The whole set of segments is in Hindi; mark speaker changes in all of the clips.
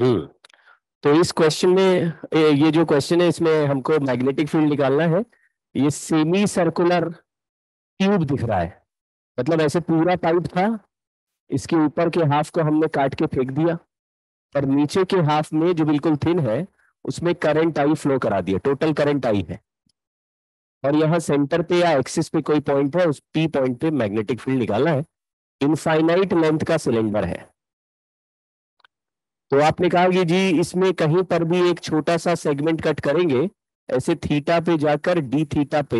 Speaker 1: हम्म। तो इस क्वेश्चन में, ये जो क्वेश्चन है, इसमें हमको मैग्नेटिक फ़ील्ड निकालना है। ये सेमी सर्कुलर ट्यूब दिख रहा है। मतलब ऐसे पूरा पाइप था, इसके ऊपर के हाफ़ को हमने काट के फेंक दिया, और नीचे के हाफ़ में जो बिल्कुल थिन है, उसमें करंट आई फ्लो करा दिया टोटल करंट आई है। और यहाँ सेंटर पे या एक्सिस पे कोई पॉइंट है, उस पी पॉइंट पे मैग्नेटिक फ़ील्ड निकालना है। इनफाइनाइट लेंथ का सिलेंडर है। तो आपने कहा कि जी इसमें कहीं पर भी एक छोटा सा सेगमेंट कट करेंगे, ऐसे थीटा पे जाकर डी थीटा पे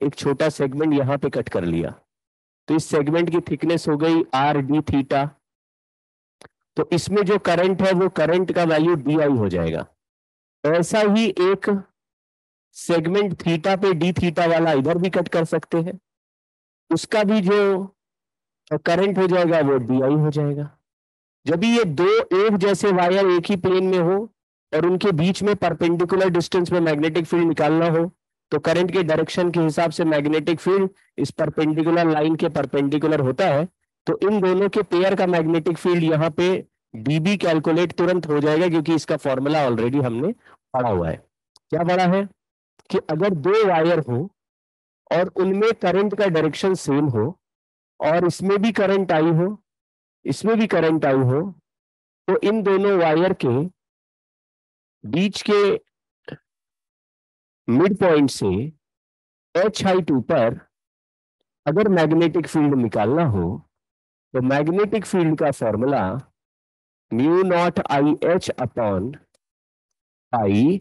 Speaker 1: एक छोटा सेगमेंट यहाँ पे कट कर लिया। तो इस सेगमेंट की थिकनेस हो गई आर डी थीटा तो इसमें जो करंट है, वो करंट का वैल्यू डी आई हो जाएगा। ऐसा ही एक सेगमेंट थीटा पे डी थीटा वाला इधर भी कट कर सकते हैं। उसका भी जो करंट हो जाएगा, वो डी आई हो जाएगा। जब ये दो एक जैसे वायर एक ही प्लेन में हो और उनके बीच में परपेंडिकुलर डिस्टेंस में मैग्नेटिक फ़ील्ड निकालना हो तो करंट के डायरेक्शन के हिसाब से मैग्नेटिक फ़ील्ड इस परपेंडिकुलर लाइन के परपेंडिकुलर होता है तो इन दोनों के पेयर का मैग्नेटिक फ़ील्ड यहाँ पे डीबी कैलकुलेट तुरंत हो जाएगा क्योंकि इसका फॉर्मूला ऑलरेडी हमने पढ़ा हुआ है। क्या पढ़ा है? कि अगर दो वायर हो और उनमें करंट का डायरेक्शन सेम हो और इसमें भी करंट आई हो इसमें भी करंट आई हो तो इन दोनों वायर के बीच के मिड पॉइंट से एच हाइट ऊपर अगर मैग्नेटिक फ़ील्ड निकालना हो तो मैग्नेटिक फ़ील्ड का formula mu naught I H upon I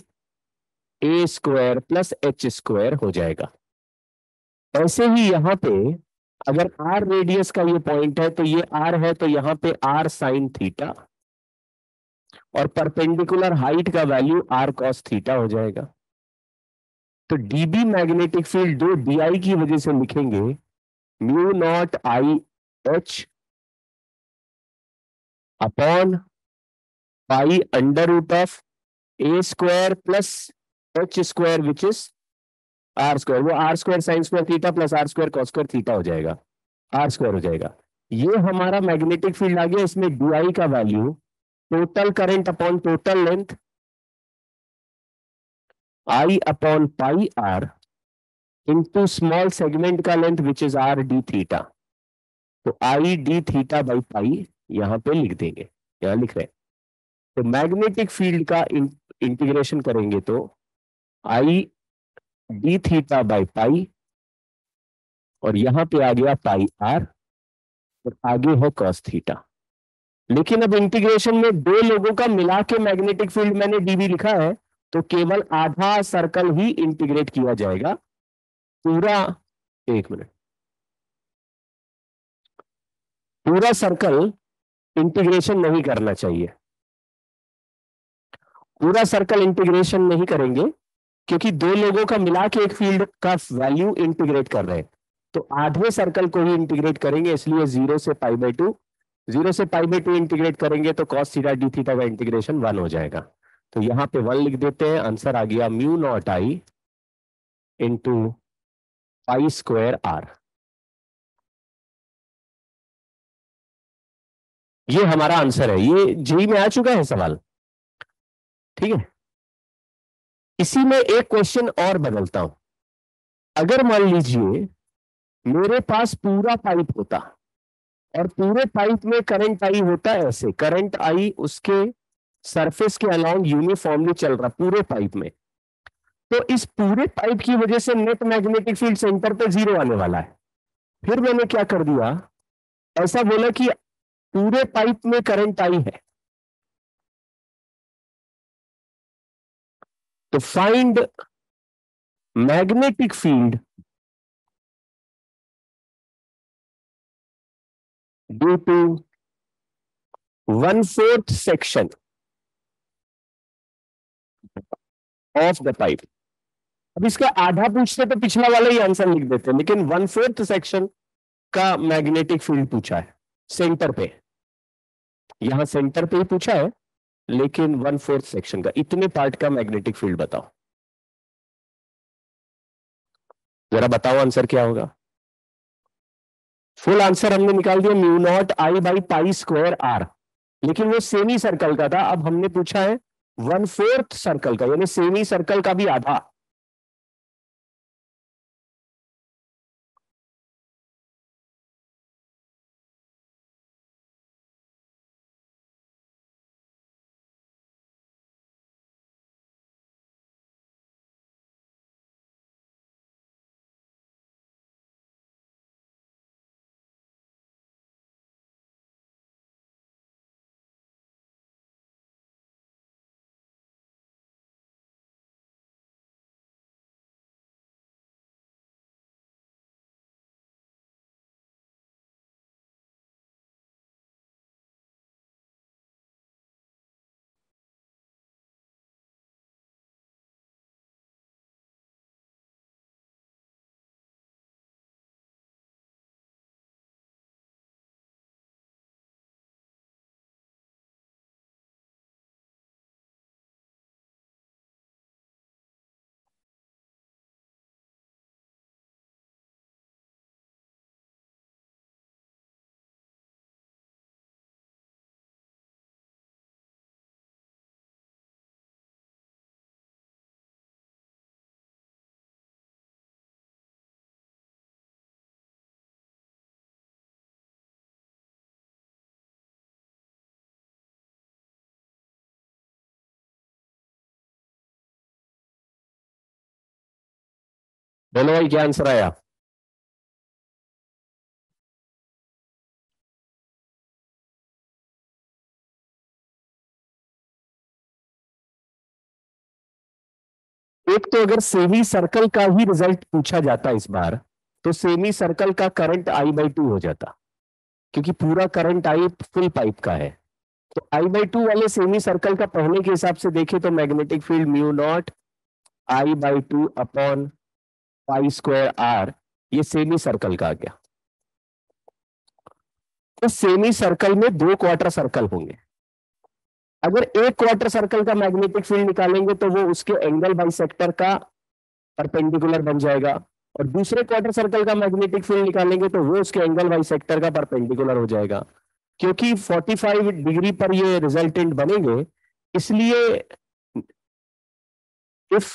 Speaker 1: A square plus H square हो जाएगा। ऐसे ही यहाँ पे अगर आर रेडियस का ये पॉइंट है तो ये आर है तो यहाँ पे आर साइन थीटा और परपेंडिकुलर हाइट का वैल्यू आर कॉस थीटा हो जाएगा। तो डीबी मैग्नेटिक फ़ील्ड दो डी की वजह से लिखेंगे mu naught I H upon pi under root of A square plus H square which is R square वो R square sine square theta plus R square cos square theta हो जाएगा। आर स्क्वायर हो जाएगा। ये हमारा मैग्नेटिक फ़ील्ड आ गया, इसमें डी का value total current upon total length I upon pi R into small segment का length which is R D theta तो I D theta by pi यहाँ पे लिख देंगे, यहाँ लिख रहे हैं। तो मैग्नेटिक फ़ील्ड का इंटीग्रेशन करेंगे तो I D theta by pi और यहाँ पे आ गया पाई आर और आगे है कॉस थीटा लेकिन अब इंटीग्रेशन में दो लोगों का मिला के मैग्नेटिक फ़ील्ड मैंने डीबी लिखा है तो केवल आधा सर्कल ही इंटीग्रेट किया जाएगा। पूरा, एक मिनट। पूरा सर्कल इंटीग्रेशन नहीं करना चाहिए। पूरा सर्कल इंटीग्रेशन नहीं करेंगे। क्योंकि दो लोगों का मिला के एक फ़ील्ड का वैल्यू इंटीग्रेट कर रहे हैं। तो आधे सर्कल को ही इंटीग्रेट करेंगे, इसलिए ज़ीरो से पाई बाई टू ज़ीरो से पाई बाई टू इंटीग्रेट करेंगे तो कॉस थीटा डी थीटा का इंटीग्रेशन वन हो जाएगा। तो यहाँ पे वन लिख देते हैं आंसर आ गया mu naught I into pi square R ये हमारा आंसर है। ये जी में आ चुका है सवाल? ठीक है? इसी में एक क्वेश्चन और बदलता हूँ। अगर मान लीजिए, मेरे पास पूरा पाइप होता और पूरे पाइप में करंट आई होता ऐसे करंट आई उसके सरफेस के अलाउंग यूनिफॉर्मली चल रहा पूरे पाइप में तो इस पूरे पाइप की वजह से नेट मैग्नेटिक फ़ील्ड सेंटर पे ज़ीरो आने वाला है। फिर मैंने क्या कर दिया? ऐसा बोला कि पूरे पाइप में करंट आई है। To find magnetic field due to one fourth section of the pipe. अब इसका आधा पूछते तो पिछला वाला ही आंसर लिख देते लेकिन वन फोर्थ सेक्शन का मैग्नेटिक फ़ील्ड पूछा है सेंटर पे। यहाँ सेंटर पे ही पूछा है। लेकिन वन फोर्थ सेक्शन का, इतने पार्ट का मैग्नेटिक फ़ील्ड बताओ। जरा बताओ आंसर क्या होगा। फुल आंसर हमने निकाल दिया mu naught I by pi square R लेकिन वो सेमी सर्कल का था, अब हमने पूछा है वन फोर्थ सर्कल का, यानी सेमी सर्कल का भी आधा। बोलो भाई क्या आंसर आया एक तो अगर सेमी सर्कल का ही रिज़ल्ट पूछा जाता इस बार तो सेमी सर्कल का करंट आई बाई टू हो जाता। क्योंकि पूरा करंट आई फुल पाइप का है। तो आई बाई टू वाले सेमी सर्कल का पहले के हिसाब से देखे तो magnetic field mu naught I by two upon pi square R, ये सेमी सर्कल का आ गया। तो सेमी सर्कल में दो क्वार्टर सर्कल होंगे। अगर एक क्वार्टर सर्कल का मैग्नेटिक फ़ील्ड निकालेंगे तो वो उसके एंगल बाई सेक्टर का परपेंडिकुलर बन जाएगा और दूसरे क्वार्टर सर्कल का मैग्नेटिक फ़ील्ड निकालेंगे तो वो उसके एंगल बाई सेक्टर का परपेंडिकुलर हो जाएगा। क्योंकि 45 डिग्री पर ये रिजल्टेंट बनेंगे, इसलिए if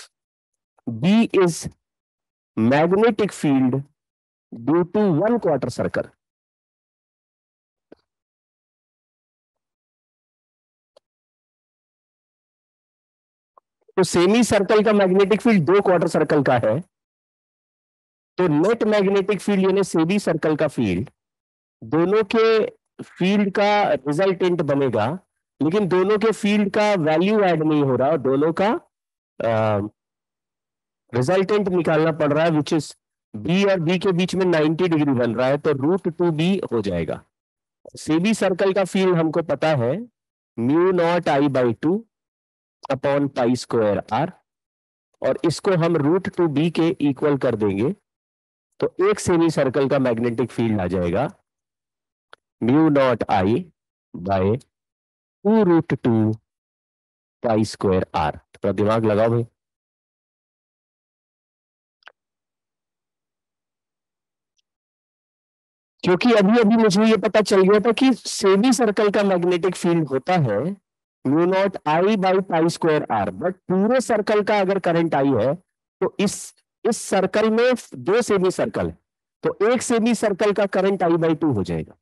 Speaker 1: B is magnetic field due to one quarter circle. तो सेमी सर्कल का मैग्नेटिक फ़ील्ड दो क्वार्टर सर्कल का है। तो नेट मैग्नेटिक फ़ील्ड यानी सेमी सर्कल का फ़ील्ड दोनों के फ़ील्ड का रिजल्टेंट बनेगा, लेकिन दोनों के फ़ील्ड का वैल्यू ऐड नहीं हो रहा, दोनों का रिजल्टेंट निकालना पड़ रहा है विच इज़ बी और बी के बीच में 90 डिग्री बन रहा है तो रूट टू बी हो जाएगा। सेबी सर्कल का फ़ील्ड हमको पता है mu naught I by two upon pi square R और इसको हम रूट टू बी के इक्वल कर देंगे तो एक सेमी सर्कल का मैग्नेटिक फ़ील्ड आ जाएगा mu naught I by two root two pi square R थोड़ा दिमाग लगाओ भाई। क्योंकि अभी अभी मुझे ये पता चल गया था कि सेमी सर्कल का मैग्नेटिक फ़ील्ड होता है mu naught I by pi square R but पूरे सर्कल का अगर करंट आई है तो इस इस सर्कल में दो सेमी सर्कल है। तो एक सेमी सर्कल का करंट आई बाई टू हो जाएगा।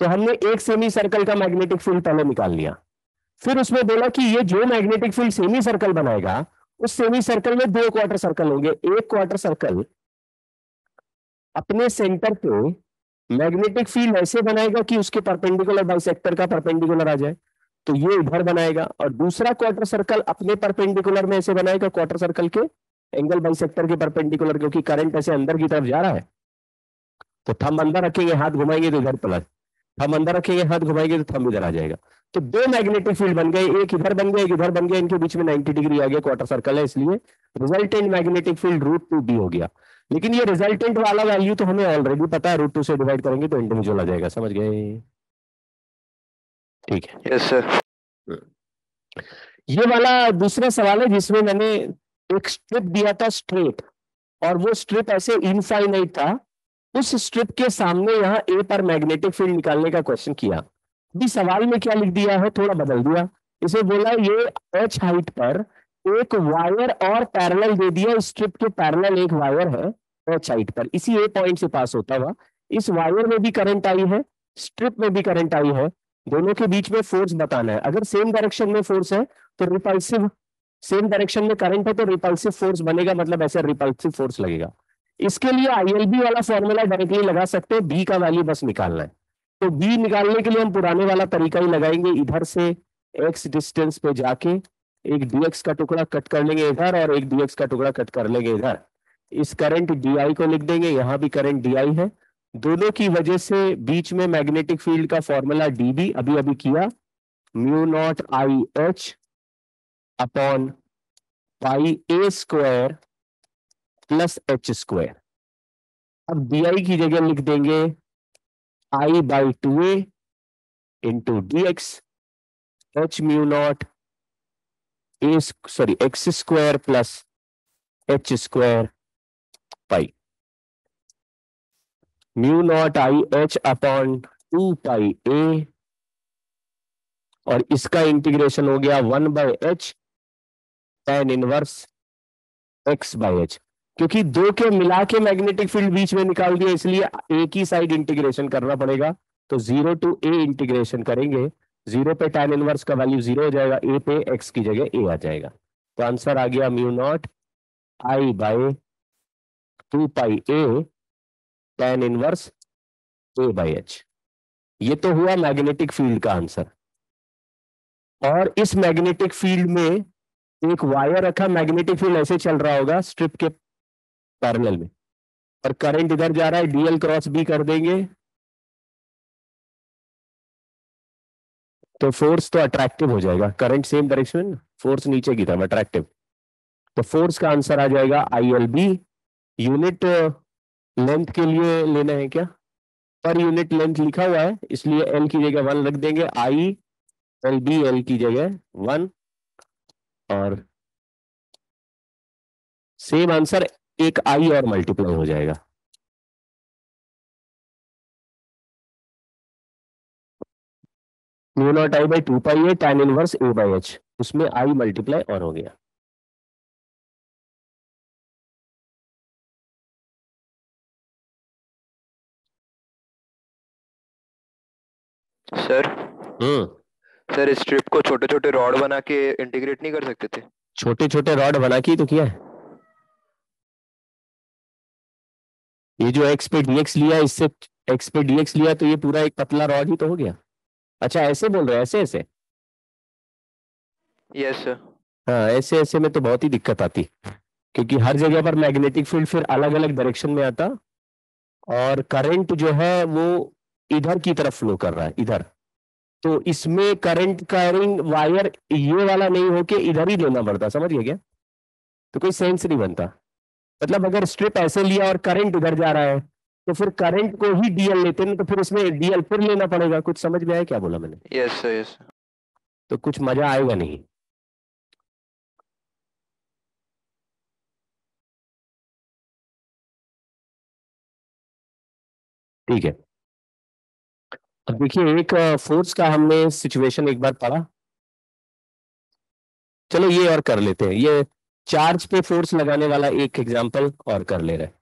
Speaker 1: तो हमने एक सेमी सर्कल का मैग्नेटिक फ़ील्ड पहले निकाल लिया। फिर उसमें बोला कि ये जो मैग्नेटिक फ़ील्ड सेमी सर्कल बनाएगा, उस सेमी सर्कल में दो क्वार्टर सर्कल होंगे। एक क्वार्टर सर्कल अपने सेंटर पे मैग्नेटिक फ़ील्ड ऐसे बनाएगा कि उसके परपेंडिकुलर बाइसेक्टर का परपेंडिकुलर आ जाए। तो ये इधर बनाएगा और दूसरा क्वार्टर सर्कल अपने परपेंडिकुलर में ऐसे बनाएगा क्वार्टर सर्कल के एंगल बाइसेक्टर के परपेंडिकुलर क्योंकि करंट ऐसे अंदर की तरफ़ जा रहा है। तो थम अंदर रखेंगे, हाथ घुमाएँगे तो इधर प्लस थम अंदर रखेंगे, हाथ घुमाएँगे तो थम इधर आ जाएगा। तो दो मैग्नेटिक फ़ील्ड बन गए, एक इधर बन गया, एक इधर बन गया, इनके बीच में 90 डिग्री आ गया क्वार्टर सर्कल है, इसलिए resultant magnetic field root two B हो गया। लेकिन ये रिजल्टेंट वाला वैल्यू तो हमें ऑलरेडी पता है रूट टू से डिवाइड करेंगे तो इंडिविजुअल आ जाएगा समझ गए? ठीक है।
Speaker 2: यस सर
Speaker 1: ये वाला दूसरा सवाल है जिसमें मैंने एक स्ट्रिप दिया था स्ट्रेट और वो स्ट्रिप ऐसे इनफाइनाइट था। उस स्ट्रिप के सामने यहाँ ए पर मैग्नेटिक फ़ील्ड निकालने का क्वेश्चन किया। सवाल में क्या लिख दिया है थोड़ा बदल दिया। इसे बोला ये एच हाइट पर एक वायर और पैरेलल दे दिया स्ट्रिप के पैरेलल एक वायर है हाइट पर। इसी ए पॉइंट से पास होता हुआ, इस वायर में भी करंट आई है स्ट्रिप में भी करंट आई है, दोनों के बीच में फोर्स बताना है। अगर सेम डायरेक्शन में फोर्स है तो रिपल्सिव सेम डायरेक्शन में करंट है तो रिपल्सिव फोर्स बनेगा मतलब ऐसे रिपल्सिव फोर्स लगेगा। इसके लिए आईएलबी वाला फॉर्मूला डायरेक्टली लगा सकते हैं बी का वैल्यू बस निकालना है। तो बी निकालने के लिए हम पुराने वाला तरीका ही लगाएँगे, इधर से एक्स डिस्टेंस पे जाके एक डीएक्स का टुकड़ा कट कर लेंगे इधर और एक डीएक्स का टुकड़ा कट कर लेंगे इधर। इस करंट डी को लिख देंगे, यहाँ भी करंट डी है। दोनों की वजह से बीच में मैग्नेटिक फ़ील्ड का फॉर्मूला डी अभी अभी किया। Mu naught I H upon pi A square plus H square अब DI की जगह लिख देंगे I by two A into D X H mu naught A sorry X square plus H square pi mu naught I H upon two pi A और इसका इंटीग्रेशन हो गया one by H tan inverse X by H क्योंकि दो के मिला के मैग्नेटिक फ़ील्ड बीच में निकाल दिया, इसलिए एक ही साइड इंटीग्रेशन करना पड़ेगा। तो ज़ीरो टू ए इंटीग्रेशन करेंगे। ज़ीरो पे टेन इनवर्स का वैल्यू ज़ीरो हो जाएगा ए पे एक्स की जगह ए आ जाएगा। तो आंसर आ गया mu naught I by two pi A tan inverse A by H ये तो हुआ मैग्नेटिक फ़ील्ड का आंसर और इस मैग्नेटिक फ़ील्ड में एक वायर रखा मैग्नेटिक फ़ील्ड ऐसे चल रहा होगा स्ट्रिप के पैरेलल में। और करंट इधर जा रहा है डीएल क्रॉस बी कर देंगे। तो फोर्स तो अट्रैक्टिव हो जाएगा। करंट सेम डायरेक्शन में फोर्स नीचे की तरफ़ अट्रैक्टिव तो फोर्स का आंसर आ जाएगा I L B unit length के लिए लेना है क्या? पर यूनिट लेंथ लिखा हुआ है, इसलिए एल की जगह वन रख देंगे। आई एल बी एल की जगह वन और सेम आंसर एक आई और मल्टीप्लाई हो जाएगा। Mu naught I by two pi A tan inverse A by H उसमें आई मल्टीप्लाई और हो गया।
Speaker 2: Sir
Speaker 1: hmm.
Speaker 2: सर इस स्ट्रिप को छोटे छोटे रॉड बना के इंटीग्रेट नहीं कर सकते थे?
Speaker 1: छोटे छोटे रॉड बना के तो किया है। ये जो एक्स पे डीएक्स लिया इससे एक्स पे डीएक्स लिया तो ये पूरा एक पतला रॉड ही तो हो गया। अच्छा ऐसे बोल रहे हो ऐसे ऐसे?
Speaker 2: यस सर
Speaker 1: हाँ ऐसे ऐसे में तो बहुत ही दिक्कत आती। क्योंकि हर जगह पर मैग्नेटिक फ़ील्ड फिर अलग अलग डायरेक्शन में आता और करंट जो है वो इधर की तरफ़ फ्लो कर रहा है इधर। तो इसमें करंट कैरिंग वायर ये वाला नहीं होके इधर ही लेना पड़ता समझ गए क्या? तो कोई सेंस नहीं बनता। मतलब अगर स्ट्रिप ऐसे लिया और करंट उधर जा रहा है तो फिर करंट को ही डीएल लेते ना तो फिर इसमें डीएल फिर लेना पड़ेगा। कुछ समझ में आया क्या बोला मैंने?
Speaker 2: यस सर यस
Speaker 1: तो कुछ मज़ा आएगा नहीं। ठीक है। अब देखिए एक फोर्स का हमने सिचुएशन एक बार पढ़ा। चलो ये और कर लेते हैं। ये चार्ज पे फोर्स लगाने वाला एक एग्जांपल और कर ले रहे हैं।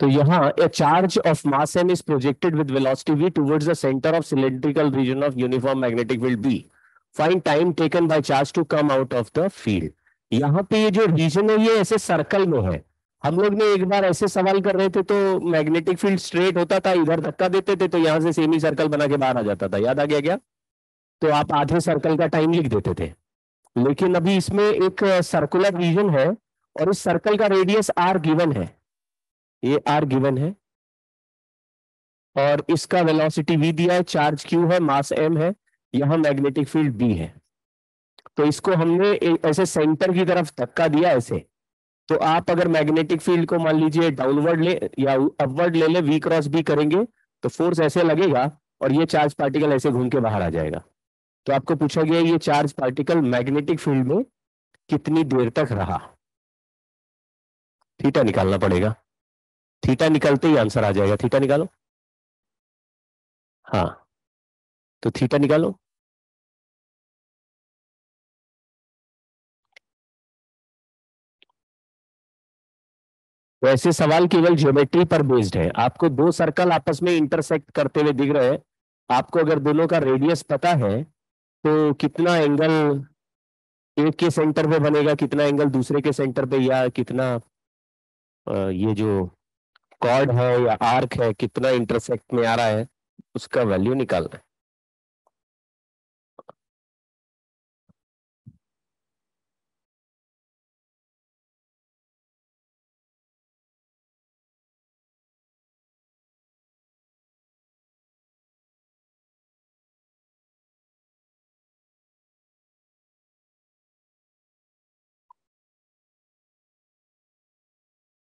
Speaker 1: तो यहाँ a charge of mass m is projected with velocity v towards the center of cylindrical region of uniform magnetic field b. Find time taken by charge to come out of the. यहाँ पे ये जो रीजन है, ये ऐसे सर्कल में है। हम लोग ने एक बार ऐसे सवाल कर रहे थे तो मैग्नेटिक फ़ील्ड स्ट्रेट होता था, इधर धक्का देते थे तो यहाँ से सेमी सर्कल बना के बाहर आ जाता था। याद आ गया क्या? तो आप आधे सर्कल का टाइम लिख देते थे। लेकिन अभी इसमें एक सर्कुलर रीजन है और इस सर्कल का रेडियस आर गिवन है। ये आर गिवन है। और इसका वेलोसिटी वी दिया है चार्ज क्यू है मास एम है, यहाँ मैग्नेटिक फ़ील्ड बी है। तो इसको हमने ऐसे सेंटर की तरफ़ धक्का दिया ऐसे। तो आप अगर मैग्नेटिक फ़ील्ड को मान लीजिए डाउनवर्ड ले, या अपवर्ड ले ले वी क्रॉस बी करेंगे तो फोर्स ऐसे लगेगा और ये चार्ज पार्टिकल ऐसे घूम के बाहर आ जाएगा। तो आपको पूछा गया ये चार्ज पार्टिकल मैग्नेटिक फ़ील्ड में कितनी देर तक रहा? थीटा निकालना पड़ेगा। थीटा निकलते ही आंसर आ जाएगा। थीटा निकालो। हाँ। तो थीटा निकालो। वैसे सवाल केवल ज्योमेट्री पर बेस्ड है। आपको दो सर्कल आपस में इंटरसेक्ट करते हुए दिख रहे हैं। आपको अगर दोनों का रेडियस पता है तो कितना एंगल एक के सेंटर पे बनेगा, कितना एंगल दूसरे के सेंटर पे, या कितना ये जो कॉर्ड है या आर्क है, कितना इंटरसेक्ट में आ रहा है, उसका वैल्यू निकालना है।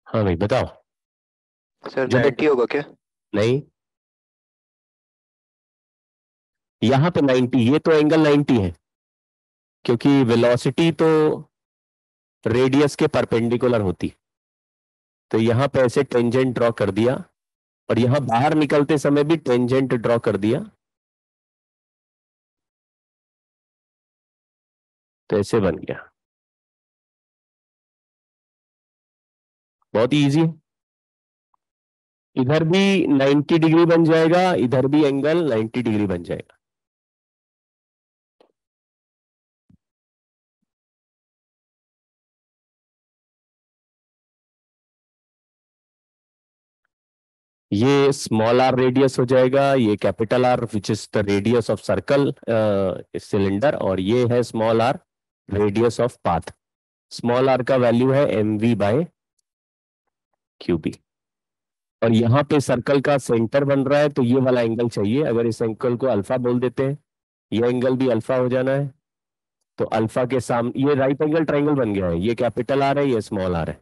Speaker 1: हाँ भाई, बताओ।
Speaker 2: सर नाइन्टी होगा क्या?
Speaker 1: नहीं। यहाँ पे 90 ये तो एंगल 90 है क्योंकि वेलोसिटी तो रेडियस के परपेंडिकुलर होती। तो यहाँ पे ऐसे टेंजेंट ड्रॉ कर दिया और यहाँ बाहर निकलते समय भी टेंजेंट ड्रॉ कर दिया। तो ऐसे बन गया। बहुत इजी है। इधर भी 90 डिग्री बन जाएगा, इधर भी एंगल 90 डिग्री बन जाएगा। ये स्मॉल आर रेडियस हो जाएगा, ये capital R which is the radius of circle cylinder और ये है small R radius of path small R का वैल्यू है एम वी बाय क्यूबी और यहाँ पे सर्कल का सेंटर बन रहा है तो ये वाला एंगल चाहिए। अगर इस एंगल को अल्फ़ा बोल देते हैं, ये एंगल भी अल्फ़ा हो जाना है। तो अल्फ़ा के सामने ये राइट एंगल ट्राइंगल बन गया है। ये कैपिटल आर है, ये स्मॉल आर है।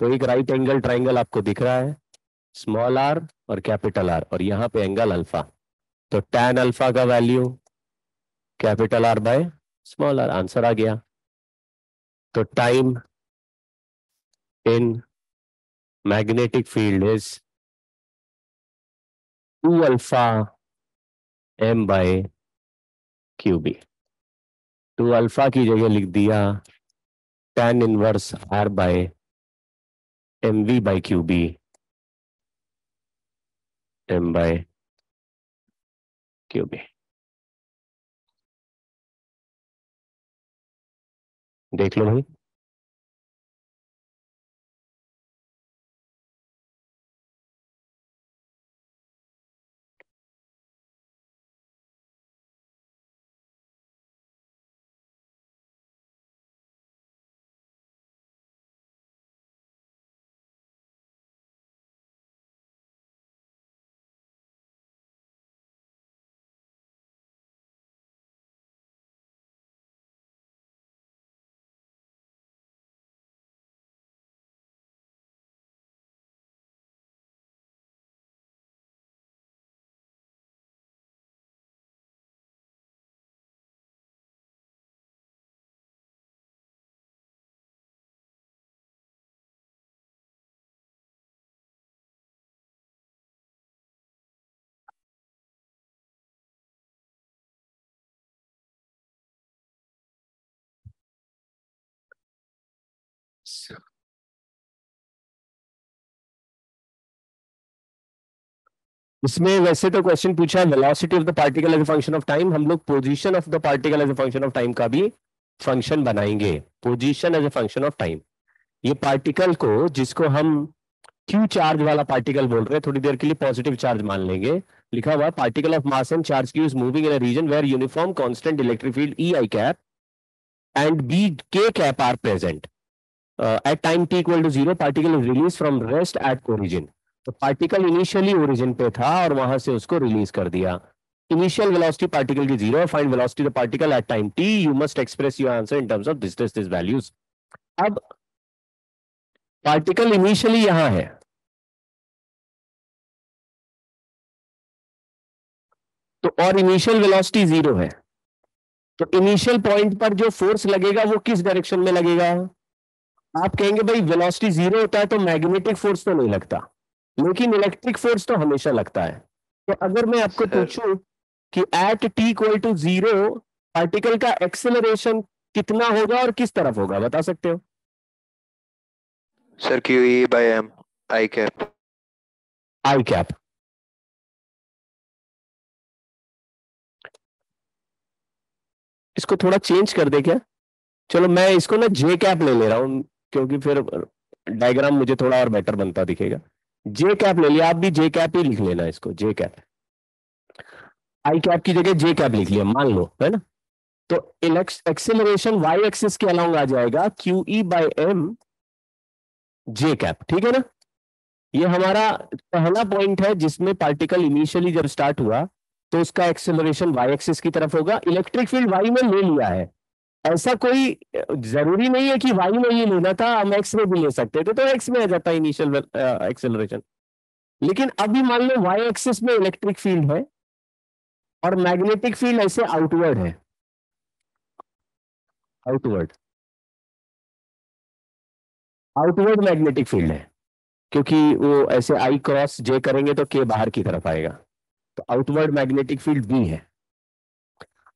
Speaker 1: तो एक राइट एंगल ट्राइंगल आपको दिख रहा है स्मॉल आर और कैपिटल आर और यहाँ पे एंगल अल्फ़ा तो टेन अल्फ़ा का value capital R by small R answer आ गया। तो time in magnetic field is 2 alpha m by qb 2 alpha की जगह लिख दिया tan inverse r by mv by qb m by qb देख लो भाई इसमें वैसे तो क्वेश्चन पूछा velocity of the particle as a function of time हम लोग position of the particle as a function of time का भी फ़ंक्शन बनाएँगे। Position as a function of time ये पार्टिकल को, जिसको हम क्यू चार्ज वाला पार्टिकल बोल रहे हैं, थोड़ी देर के लिए पॉजिटिव चार्ज मान लेंगे। लिखा हुआ particle of mass and charge Q is moving in a region where uniform constant electric field E I cap and B K cap are present at time T equal to zero particle is release from rest at origin तो पार्टिकल इनिशियली ओरिजिन पे था और वहाँ से उसको रिलीज़ कर दिया। इनिशियल वेलोसिटी पार्टिकल की zero find velocity the particle at time T you must express your answer in terms of this this this values अब पार्टिकल इनिशियली यहाँ है। तो और इनिशियल वेलोसिटी ज़ीरो है। तो इनिशियल पॉइंट पर जो फोर्स लगेगा वो किस डायरेक्शन में लगेगा? आप कहेंगे भाई वेलोसिटी ज़ीरो होता है तो मैग्नेटिक फोर्स तो नहीं लगता। लेकिन इलेक्ट्रिक फोर्स तो हमेशा लगता है। तो अगर मैं आपको पूछूँ कि at T equal to zero particle का एक्सेलरेशन कितना होगा और किस तरफ़ होगा बता सकते हो?
Speaker 2: Sir Q E by M I cap
Speaker 1: I cap इसको थोड़ा चेंज कर दे क्या? चलो मैं इसको ना जे कैप ले ले रहा हूँ क्योंकि फिर डायग्राम मुझे थोड़ा और बेटर बनता दिखेगा। जे कैप ले लिया, आप भी जे कैप ही लिख लेना इसको जे कैप आई कैप की जगह जे कैप लिख लिया, मान लो, है ना? तो एक्सेलरेशन वाई एक्सिस के अलाउंग आ जाएगा Q E by M J cap ठीक है ना? ये हमारा पहला पॉइंट है जिसमें पार्टिकल इनिशियली जब स्टार्ट हुआ तो उसका एक्सेलरेशन वाई एक्सिस की तरफ़ होगा. इलेक्ट्रिक फ़ील्ड वाई में ले लिया है. ऐसा कोई ज़रूरी नहीं है कि वाई में ही लेना था, हम एक्स में भी ले सकते थे तो एक्स में आ जाता इनिशियल एक्सेलरेशन लेकिन अभी मान लो वाई एक्सिस में इलेक्ट्रिक फ़ील्ड है और मैग्नेटिक फ़ील्ड ऐसे आउटवर्ड है। आउटवर्ड आउटवर्ड मैग्नेटिक फ़ील्ड है, क्योंकि वो ऐसे आई क्रॉस जे करेंगे तो के बाहर की तरफ़ आएगा। तो आउटवर्ड मैग्नेटिक फ़ील्ड बी है।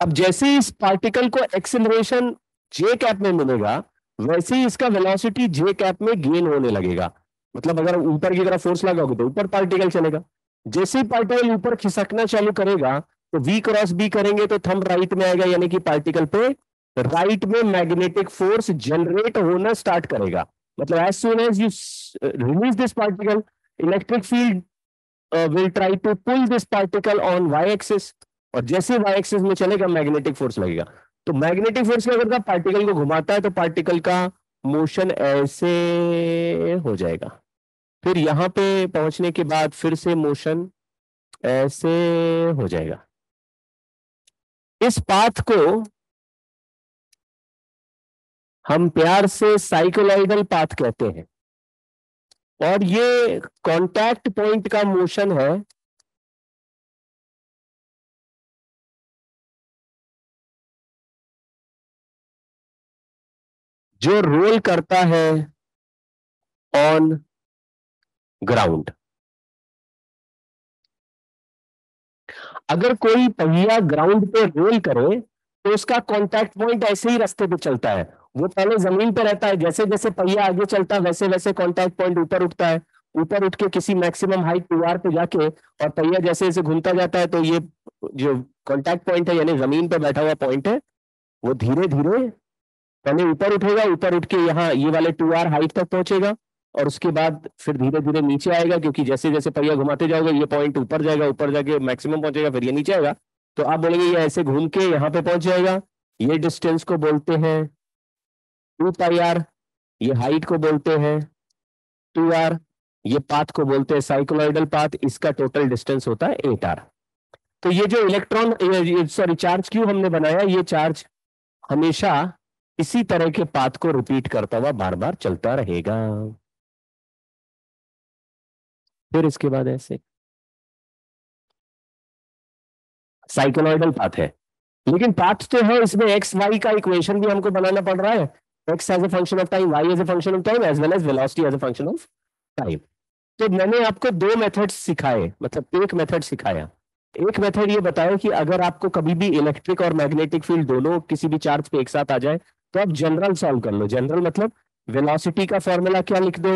Speaker 1: अब जैसे इस पार्टिकल को एक्सिलरेशन जे कैप में मिलेगा, वैसे ही इसका वेलोसिटी जे कैप में गेन होने लगेगा। मतलब अगर ऊपर की तरफ़ फोर्स लगाओगे तो ऊपर पार्टिकल चलेगा। जैसे ही पार्टिकल ऊपर खिसकना चालू करेगा तो वी क्रॉस बी करेंगे तो थंब राइट में आएगा, यानी कि पार्टिकल पे राइट में मैग्नेटिक फोर्स जनरेट होना स्टार्ट करेगा। मतलब as soon as you release this particle electric field will try to pull this particle on Y axis और जैसे वाई एक्सिस में चलेगा मैग्नेटिक फोर्स लगेगा। तो मैग्नेटिक फोर्स क्या करता है पार्टिकल को घुमाता है तो पार्टिकल का मोशन ऐसे हो जाएगा। फिर यहाँ पे पहुँचने के बाद फिर से मोशन ऐसे हो जाएगा। इस पाथ को हम प्यार से साइकोलॉजिकल पाथ कहते हैं। और ये कांटेक्ट पॉइंट का मोशन है जो रोल करता है ऑन ग्राउंड अगर कोई पहिया ग्राउंड पे रोल करे तो उसका कांटेक्ट पॉइंट ऐसे ही रास्ते पे चलता है। वो पहले ज़मीन पे रहता है जैसे जैसे पहिया आगे चलता है वैसे वैसे कांटेक्ट पॉइंट ऊपर उठता है। ऊपर उठ के किसी मैक्सिमम हाइट टू आर पे जाके और पहिया जैसे जैसे घूमता जाता है तो ये जो कॉन्टैक्ट पॉइंट है, यानी ज़मीन पे बैठा हुआ पॉइंट है, वो धीरे धीरे पहले ऊपर उठेगा, ऊपर उठ के यहाँ ये वाले टू आर हाइट तक पहुंचेगा और उसके बाद फिर धीरे धीरे नीचे आएगा क्योंकि जैसे जैसे पहिया घुमाते जाओगे, ये पॉइंट ऊपर जाएगा, ऊपर जाके मैक्सिमम पहुंचेगा, फिर ये नीचे आएगा। तो आप बोलेंगे ये ऐसे घूम के यहाँ पे पहुँच जाएगा। ये डिस्टेंस को बोलते हैं टू पाई आर ये हाइट को बोलते हैं टू आर ये पाथ को बोलते हैं साइकोलॉइडल पाथ इसका टोटल डिस्टेंस होता है एट आर तो ये जो इलेक्ट्रॉन सॉरी चार्ज क्यू हमने बनाया? ये चार्ज हमेशा इसी तरह के पाथ को रिपीट करता हुआ बार बार चलता रहेगा। फिर इसके बाद ऐसे। साइकोलॉइडल पाथ है। लेकिन पाथ तो है, इसमें एक्स वाई का इक्वेशन भी हमको बनाना पड़ रहा है। X as a function of time Y as a function of time as well as velocity as a function of time तो मैंने आपको दो मेथड्स सिखाए मतलब एक मेथड सिखाया। एक मेथड ये बताया कि अगर आपको कभी भी इलेक्ट्रिक और मैग्नेटिक फ़ील्ड दोनों किसी भी चार्ज पे एक साथ आ जाए तो आप जनरल सॉल्व कर लो। जनरल मतलब वेलोसिटी का फॉर्मूला क्या लिख दो?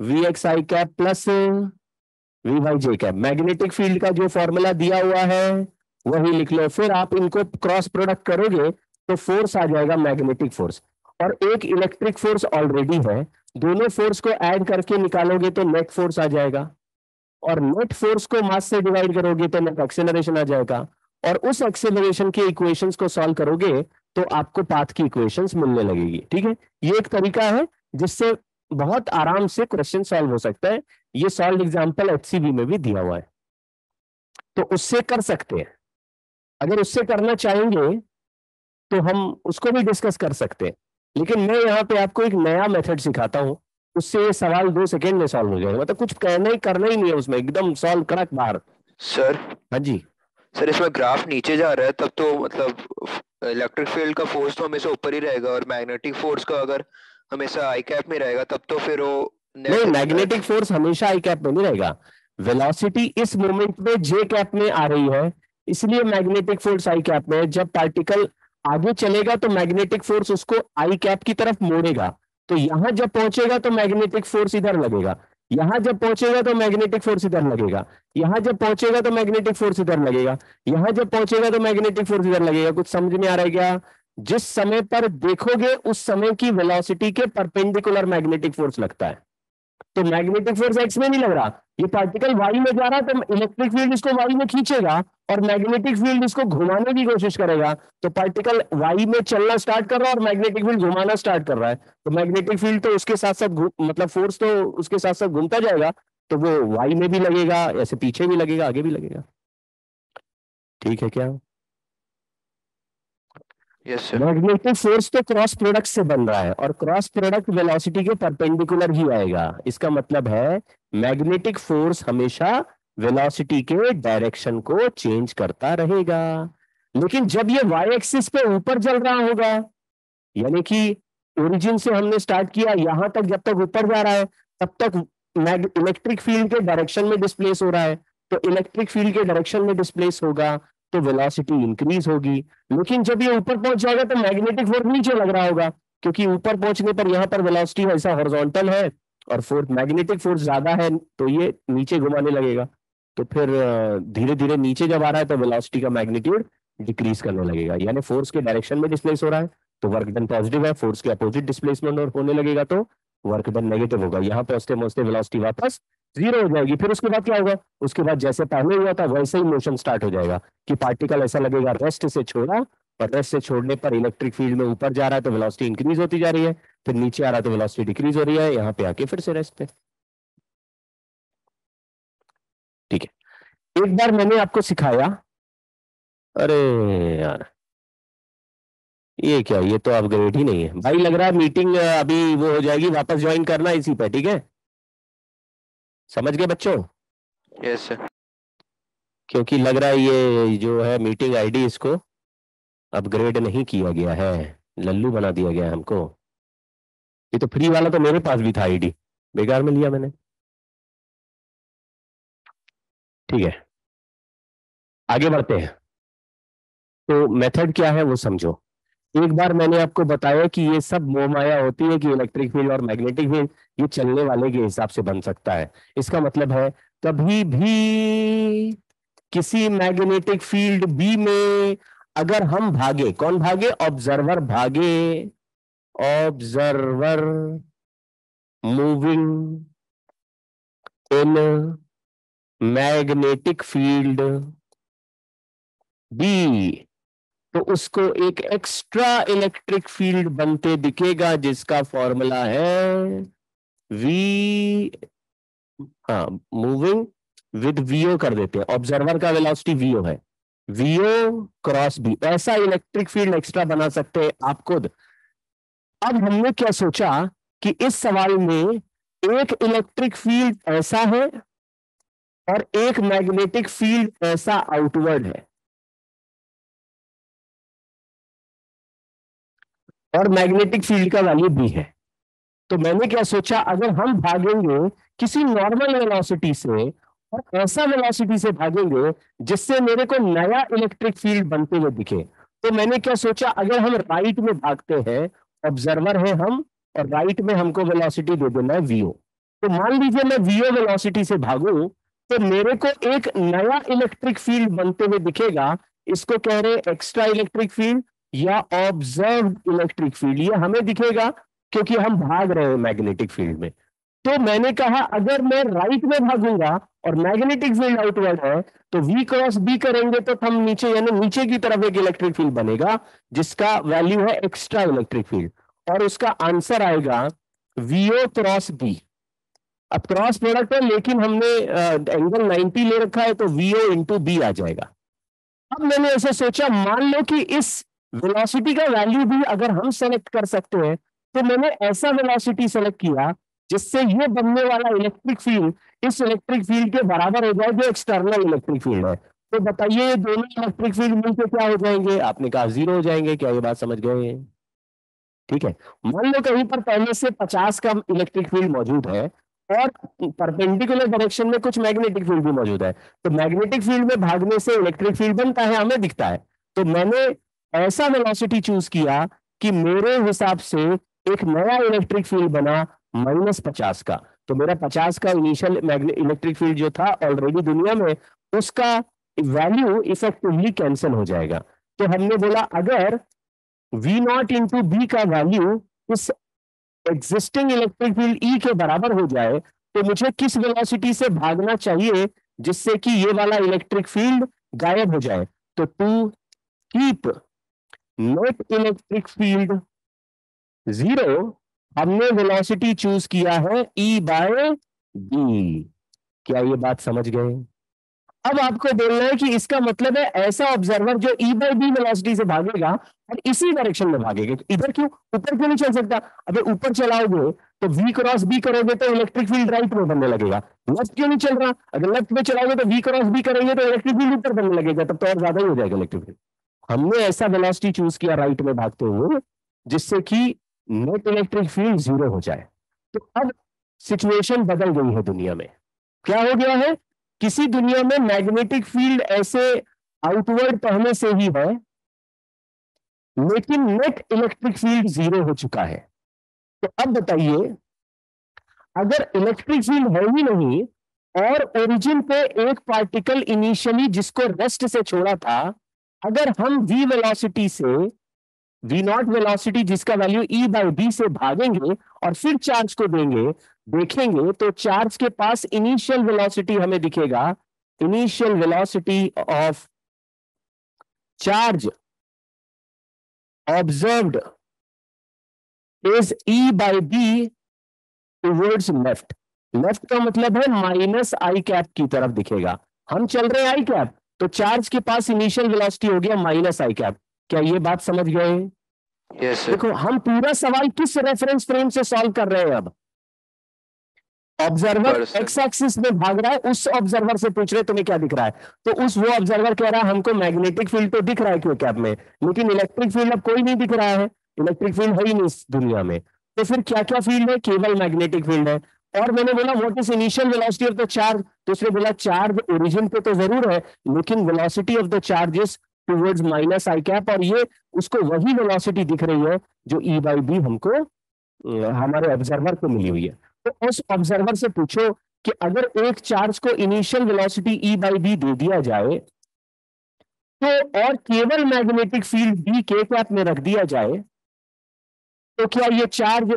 Speaker 1: V X I cap plus V Y J cap magnetic field का जो फॉर्मूला दिया हुआ है, वही लिख लो। फिर आप इनको क्रॉस प्रोडक्ट करोगे तो फोर्स आ जाएगा मैग्नेटिक फोर्स और एक इलेक्ट्रिक फोर्स ऑलरेडी है, दोनों फोर्स को ऐड करके निकालोगे तो नेट फोर्स आ जाएगा। और नेट फोर्स को मास से डिवाइड करोगे तो नेट एक्सेलरेशन आ जाएगा। और उस एक्सेलरेशन के इक्वेशंस को सॉल्व करोगे तो आपको पाथ की इक्वेशंस मिलने लगेगी ठीक है? ये एक तरीका है जिससे बहुत आराम से क्वेश्चन सॉल्व हो सकता है। ये सॉल्व एग्ज़ाम्पल एच में भी दिया हुआ है। तो उससे कर सकते हैं। अगर उससे करना चाहेंगे तो हम उसको भी डिस्कस कर सकते हैं। लेकिन मैं यहाँ पे आपको एक नया मेथड सिखाता हूँ। उससे ये सवाल दो सेकेंड में सॉल्व हो जाएगा। मतलब कुछ कहना ही करना ही नहीं है उसमें। एकदम सॉल्व कड़क बाहर।
Speaker 2: सर
Speaker 1: हाँ जी।
Speaker 2: सर इसमें ग्राफ नीचे जा रहा है तब तो मतलब इलेक्ट्रिक फ़ील्ड का फोर्स तो हमेशा ऊपर ही रहेगा और मैग्नेटिक फोर्स का अगर हमेशा आई कैप में रहेगा तब तो फिर वो
Speaker 1: नहीं मैग्नेटिक फोर्स हमेशा आई कैप में नहीं रहेगा। वेलोसिटी इस मोमेंट में जे कैप में आ रही है इसलिए मैग्नेटिक फोर्स आई कैप में है। जब पार्टिकल आगे चलेगा तो मैग्नेटिक फोर्स उसको आई कैप की तरफ़ मोड़ेगा। तो यहाँ जब पहुंचेगा तो मैग्नेटिक फोर्स इधर लगेगा। यहाँ जब पहुंचेगा तो मैग्नेटिक फोर्स इधर लगेगा। यहाँ जब पहुंचेगा तो मैग्नेटिक फोर्स इधर लगेगा। यहाँ जब पहुंचेगा तो मैग्नेटिक फोर्स इधर लगेगा। कुछ समझ में आ रहा है क्या? जिस समय पर देखोगे, उस समय की वेलोसिटी के परपेंडिकुलर मैग्नेटिक फोर्स लगता है। तो मैग्नेटिक फोर्स एक्स में नहीं लग रहा। ये पार्टिकल वाई में जा रहा है तो इलेक्ट्रिक फ़ील्ड इसको वाई में खींचेगा और मैग्नेटिक फ़ील्ड इसको घुमाने की कोशिश करेगा। तो पार्टिकल वाई में चलना स्टार्ट कर रहा है और मैग्नेटिक फ़ील्ड घुमाना स्टार्ट कर रहा है। तो मैग्नेटिक फ़ील्ड तो उसके साथ साथ मतलब फोर्स तो उसके साथ साथ घूमता जाएगा तो वो वाई में भी लगेगा ऐसे पीछे भी लगेगा, आगे भी लगेगा। ठीक है क्या? मैग्नेटिक फोर्स तो क्रॉस प्रोडक्ट से बन रहा है और क्रॉस प्रोडक्ट वेलोसिटी के परपेंडिकुलर ही आएगा। इसका मतलब है मैग्नेटिक फोर्स हमेशा वेलोसिटी के डायरेक्शन को चेंज करता रहेगा। लेकिन जब ये वाई एक्सिस पे ऊपर चल रहा होगा, यानी कि ओरिजिन से हमने स्टार्ट किया, यहाँ तक जब तक ऊपर जा रहा है, तब तक इलेक्ट्रिक फ़ील्ड के डायरेक्शन में डिस्प्लेस हो रहा है। तो इलेक्ट्रिक फ़ील्ड के डायरेक्शन में डिस्प्लेस होगा। तो वेलोसिटी इंक्रीज होगी। लेकिन जब ये ऊपर पहुँच जाएगा तो मैग्नेटिक फोर्स नीचे लग रहा होगा, क्योंकि ऊपर पहुँचने पर यहाँ पर वेलोसिटी ऐसा हॉरिजॉन्टल है, और फोर्स मैग्नेटिक फोर्स ज़्यादा है तो ये नीचे घुमाने लगेगा। तो फिर धीरे धीरे नीचे जब आ रहा है तो वेलोसिटी का मैग्नीट्यूड डिक्रीज करने लगेगा। यानी फोर्स के डायरेक्शन में डिस्प्लेस हो रहा है तो वर्क डन पॉजिटिव है फोर्स के अपोजिट डिस्प्लेसमेंट और होने लगेगा तो वर्क डन नेगेटिव होगा। यहाँ पहुँचते पहुँचते वेलोसिटी वापस ज़ीरो हो जाएगी। फिर उसके बाद क्या होगा? उसके बाद जैसे पहले हुआ था, वैसे ही मोशन स्टार्ट हो जाएगा कि पार्टिकल ऐसा लगेगा रेस्ट से छोड़ा और रेस्ट से छोड़ने पर इलेक्ट्रिक फ़ील्ड में ऊपर जा रहा है तो वेलोसिटी इंक्रीज होती जा रही है। फिर नीचे आ रहा है तो वेलोसिटी डिक्रीज हो रही है, यहाँ पे आके फिर से रेस्ट पे। ठीक है। एक बार मैंने आपको सिखाया, अरे यार, ये क्या, ये तो अपग्रेड ही नहीं है। भाई लग रहा है मीटिंग अभी वो हो जाएगी, वापस ज्वाइन करना इसी पे, ठीक है? समझ गए बच्चों?
Speaker 2: यस सर
Speaker 1: क्योंकि लग रहा है ये जो है मीटिंग आईडी इसको अपग्रेड नहीं किया गया है। लल्लू बना दिया गया है हमको। ये तो फ्री वाला तो मेरे पास भी था आईडी बेकार में लिया मैंने। ठीक है। आगे बढ़ते हैं। तो मेथड क्या है वो समझो। एक बार मैंने आपको बताया कि ये सब मोहमाया होती है कि इलेक्ट्रिक फ़ील्ड और मैग्नेटिक फ़ील्ड ये चलने वाले के हिसाब से बन सकता है। इसका मतलब है, कभी भी किसी मैग्नेटिक फ़ील्ड बी में अगर हम भागे, कौन भागे? ऑब्जर्वर भागे। Observer moving in magnetic field B तो उसको एक एक्स्ट्रा इलेक्ट्रिक फ़ील्ड बनते दिखेगा, जिसका फॉर्मूला है वी हाँ मूविंग विद वीओ कर देते हैं। ऑब्जर्वर का वेलोसिटी वीओ है। वीओ क्रॉस बी ऐसा इलेक्ट्रिक फ़ील्ड एक्स्ट्रा बना सकते हैं आप खुद। अब हमने क्या सोचा कि इस सवाल में एक इलेक्ट्रिक फ़ील्ड ऐसा है और एक मैग्नेटिक फ़ील्ड ऐसा आउटवर्ड है। और मैग्नेटिक फ़ील्ड का वैल्यू बी है। तो मैंने क्या सोचा, अगर हम भागेंगे किसी नॉर्मल वेलोसिटी से और ऐसा वेलोसिटी से भागेंगे जिससे मेरे को नया इलेक्ट्रिक फ़ील्ड बनते हुए दिखे तो मैंने क्या सोचा, अगर हम राइट में भागते हैं ऑब्जर्वर है हम और राइट में हमको वेलोसिटी दे देना है वीओ तो मान लीजिए मैं वीओ वेलोसिटी से भागू तो मेरे को एक नया इलेक्ट्रिक फ़ील्ड बनते हुए दिखेगा, इसको कह रहे एक्स्ट्रा इलेक्ट्रिक फ़ील्ड या ऑब्ज़र्व इलेक्ट्रिक फ़ील्ड ये हमें दिखेगा क्योंकि हम भाग रहे हैं मैग्नेटिक फ़ील्ड में। तो मैंने कहा, अगर मैं राइट में भागूँगा और मैग्नेटिक फ़ील्ड आउटवर्ड है तो वी क्रॉस बी करेंगे तो हम नीचे, यानी नीचे की तरफ़ एक इलेक्ट्रिक फ़ील्ड बनेगा, जिसका वैल्यू है एक्स्ट्रा इलेक्ट्रिक फ़ील्ड और उसका आंसर आएगा वीओ क्रॉस बी अब क्रॉस प्रोडक्ट है, लेकिन हमने एंगल 90 ले रखा है तो वीओ इंटू बी आ जाएगा। अब मैंने ऐसे सोचा, मान लो कि इस वेलोसिटी का वैल्यू भी अगर हम सेलेक्ट कर सकते हैं तो मैंने ऐसा वेलोसिटी सेलेक्ट किया, जिससे ये बनने वाला इलेक्ट्रिक फ़ील्ड इस इलेक्ट्रिक फ़ील्ड के बराबर हो जाए, जो एक्सटर्नल इलेक्ट्रिक फ़ील्ड है। तो बताइए, ये दोनों इलेक्ट्रिक फ़ील्ड मिलकर क्या हो जाएँगे? आपने कहा ज़ीरो हो जाएँगे, क्या ये बात समझ गए? ठीक है। मान लो कहीं पर पहले से 50 का इलेक्ट्रिक फ़ील्ड मौजूद है, और परपेंडिकुलर डायरेक्शन में कुछ मैग्नेटिक फ़ील्ड भी मौजूद है। तो मैग्नेटिक फ़ील्ड में भागने से इलेक्ट्रिक फ़ील्ड बनता है, हमें दिखता है। तो मैंने ऐसा वेलोसिटी चूज़ किया कि मेरे हिसाब से एक नया इलेक्ट्रिक फ़ील्ड बना माइनस पचास का। तो मेरा पचास का इनिशियल इलेक्ट्रिक फ़ील्ड जो था ऑलरेडी दुनिया में, उसका वैल्यू इफेक्टिवली कैंसिल हो जाएगा। तो हमने बोला, अगर वी नॉट इंटू बी का वैल्यू इस एग्जिस्टिंग इलेक्ट्रिक फ़ील्ड ई के बराबर हो जाए तो मुझे किस वेलोसिटी से भागना चाहिए जिससे कि ये वाला इलेक्ट्रिक फ़ील्ड गायब हो जाए? तो to keep net electric field zero हमने वेलोसिटी चूज़ किया है ई बाय बी क्या ये बात समझ गए? अब आपको बोलना है कि इसका मतलब है ऐसा ऑब्जर्वर जो ई बाई बी वेलोसिटी से भागेगा, और इसी डायरेक्शन में भागेगा। तो इधर क्यों? ऊपर क्यों नहीं चल सकता? अगर ऊपर चलाओगे तो वी क्रॉस बी करोगे तो इलेक्ट्रिक फ़ील्ड राइट में बनने लगेगा। लेफ़्ट क्यों नहीं चल रहा? अगर लेफ़्ट में चलाओगे तो वी क्रॉस बी करेंगे तो इलेक्ट्रिक फ़ील्ड ऊपर बनने लगेगा, तब तो और ज़्यादा ही हो जाएगा इलेक्ट्रिक फ़ील्ड हमने ऐसा वेलोसिटी चूज़ किया राइट में भागते हुए, जिससे कि नेट इलेक्ट्रिक फ़ील्ड ज़ीरो हो जाए। तो अब सिचुएशन बदल गई है दुनिया में। क्या हो गया है? किसी दुनिया में मैग्नेटिक फ़ील्ड ऐसे आउटवर्ड पहले से ही है, लेकिन नेट इलेक्ट्रिक फ़ील्ड ज़ीरो हो चुका है। तो अब बताइए, अगर इलेक्ट्रिक फ़ील्ड है ही नहीं, और ओरिजिन पे एक पार्टिकल इनिशियली जिसको रेस्ट से छोड़ा था अगर हम वी वेलोसिटी से वी नॉट वेलोसिटी जिसका वैल्यू ई बाई बी से भागेंगे और फिर चार्ज को देंगे, देखेंगे तो चार्ज के पास इनिशियल वेलोसिटी हमें दिखेगा। Initial velocity of charge observed is E by B towards left left का मतलब है माइनस आई कैप की तरफ़ दिखेगा। हम चल रहे हैं आई कैप तो चार्ज के पास इनिशियल वेलोसिटी हो गया माइनस आई कैप क्या ये बात समझ गए?
Speaker 2: Yes,
Speaker 1: देखो हम पूरा सवाल किस रेफरेंस फ्रेम से सॉल्व कर रहे हैं अब? ऑब्जर्वर एक्स एक्सिस में भाग रहा है उस ऑब्जर्वर से पूछ रहे तुम्हें क्या दिख रहा है? तो उस वो ऑब्जर्वर कह रहा है हमको मैग्नेटिक फ़ील्ड तो दिख रहा है क्यों कैप में? लेकिन इलेक्ट्रिक फ़ील्ड अब कोई नहीं दिख रहा है। इलेक्ट्रिक फ़ील्ड है ही नहीं इस दुनिया में। तो फिर क्या क्या फ़ील्ड है? केवल मैग्नेटिक फ़ील्ड है। और मैंने बोला what is initial velocity of the charge तो उसने बोला चार्ज ओरिजिन पे तो ज़रूर है, लेकिन velocity of the charges towards minus I cap और ये, उसको वही वेलोसिटी दिख रही है, जो ई बाई बी हमको हमारे ऑब्जर्वर को मिली हुई है। तो उस ऑब्जर्वर से पूछो कि अगर एक चार्ज को initial velocity E by B दे दिया जाए तो और केवल मैग्नेटिक फ़ील्ड बी के कैप में रख दिया जाए तो क्या ये चार्ज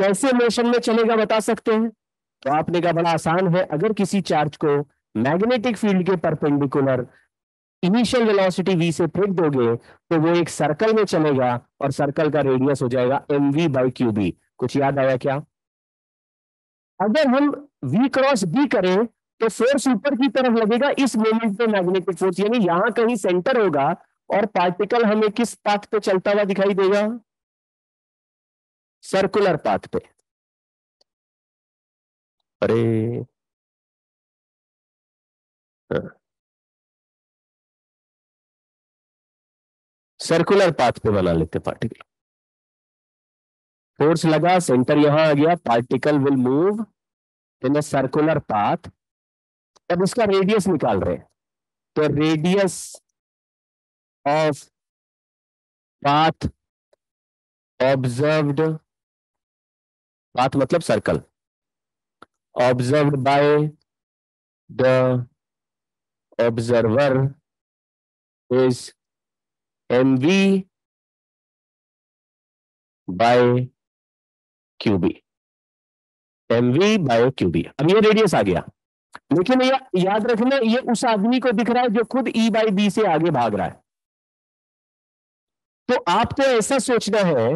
Speaker 1: कैसे मोशन में चलेगा बता सकते हैं? तो आपने कहा, बड़ा आसान है, अगर किसी चार्ज को मैग्नेटिक फ़ील्ड के परपेंडिकुलर इनिशियल वेलोसिटी v से फेंक दोगे तो वो एक सर्कल में चलेगा और सर्कल का रेडियस हो जाएगा M V by Q B कुछ याद आया क्या? अगर हम v क्रॉस b करें तो फोर्स ऊपर की तरफ़ लगेगा इस मोमेंट पे मैग्नेटिक फोर्स यानी यहाँ कहीं सेंटर होगा और पार्टिकल हमें किस पाथ पे चलता हुआ दिखाई देगा? सर्कुलर पाथ पे। अरे। सर्कुलर पाथ पे बना लेते पार्टिकल फोर्स लगा सेंटर यहाँ आ गया particle will move in a circular path अब उसका रेडियस निकाल रहे हैं। तो radius of path observed path मतलब circle observed by the observer is M V by QB M V by QB अब ये रेडियस आ गया। लेकिन ये याद रखना, ये उस आदमी को दिख रहा है जो खुद ई बाई बी से आगे भाग रहा है। तो आपको ऐसा सोचना है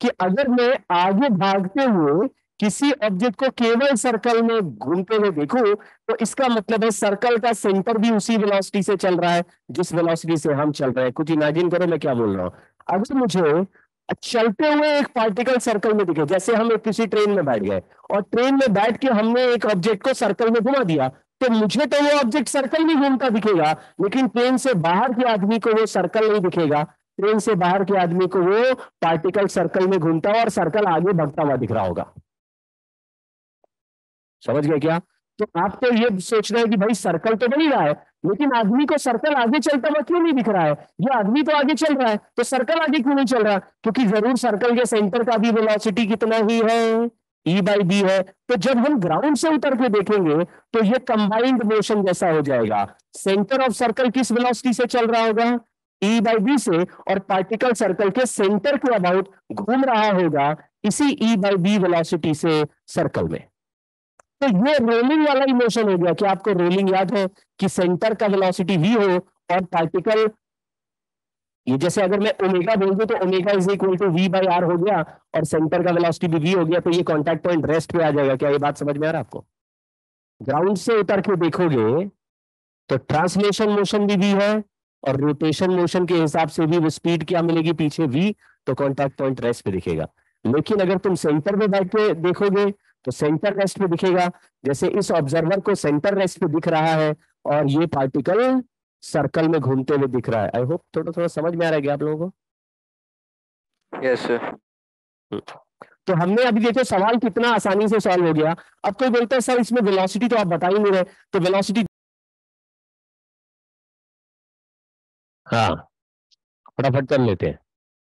Speaker 1: कि अगर मैं आगे भागते हुए किसी ऑब्जेक्ट को केवल सर्कल में घूमते हुए देखूँ तो इसका मतलब है सर्कल का सेंटर भी उसी वेलोसिटी से चल रहा है, जिस वेलोसिटी से हम चल रहे हैं। कुछ इमेजिन करो मैं क्या बोल रहा हूँ। अगर मुझे चलते हुए एक पार्टिकल सर्कल में दिखे, जैसे हम एक किसी ट्रेन में बैठ गए, और ट्रेन में बैठ के हमने एक ऑब्जेक्ट को सर्कल में घुमा दिया तो मुझे तो वो ऑब्जेक्ट सर्कल में घूमता दिखेगा, लेकिन ट्रेन से बाहर के आदमी को वो सर्कल नहीं दिखेगा। ट्रेन से बाहर के आदमी को वो पार्टिकल सर्कल में घूमता हुआ और सर्कल आगे बढ़ता हुआ दिख रहा होगा। समझ गए क्या? तो आपको तो ये सोचना है कि भाई सर्कल तो बनी रहा है, लेकिन आदमी को सर्कल आगे चलता हुआ क्यों नहीं दिख रहा है? ये आदमी तो आगे चल रहा है तो सर्कल आगे क्यों नहीं चल रहा? क्योंकि ज़रूर सर्कल के सेंटर का भी वेलोसिटी कितना ही है ई बाई बी है। तो जब हम ग्राउंड से उतर के देखेंगे तो ये कंबाइंड मोशन जैसा हो जाएगा। सेंटर ऑफ़ सर्कल किस वेलोसिटी से चल रहा होगा? ई बाई बी से और पार्टिकल सर्कल के सेंटर के अबाउट घूम रहा होगा इसी ई बाई बी वेलोसिटी से सर्कल में। तो ये रोलिंग वाला इमोशन हो गया कि आपको रोलिंग याद है कि सेंटर का वेलोसिटी वी हो और पार्टिकल ये जैसे अगर मैं ओमेगा बोल दूँ तो omega is equal to V by R हो गया और सेंटर का वेलोसिटी भी वी हो गया तो ये कॉन्टैक्ट पॉइंट रेस्ट पे आ जाएगा। क्या ये बात समझ में आ रहा है आपको? ग्राउंड से उतर के देखोगे तो ट्रांसलेशन मोशन भी वी है और रोटेशन मोशन के हिसाब से भी वो स्पीड क्या मिलेगी पीछे वी तो कॉन्टैक्ट पॉइंट रेस्ट पे दिखेगा। लेकिन अगर तुम सेंटर में बैठ के देखोगे तो सेंटर रेस्ट पे दिखेगा। जैसे इस ऑब्जर्वर को सेंटर रेस्ट पे दिख रहा है और ये पार्टिकल सर्कल में घूमते हुए दिख रहा है। आई होप थोड़ा थोड़ा समझ में आ रहा है आप लोगों
Speaker 2: को? Yes sir hmm.
Speaker 1: तो हमने अभी देखो सवाल कितना आसानी से सॉल्व हो गया। अब कोई बोलता है सर इसमें वेलोसिटी तो आप बता ही नहीं रहे। तो वेलोसिटी हाँ फटाफट कर लेते हैं।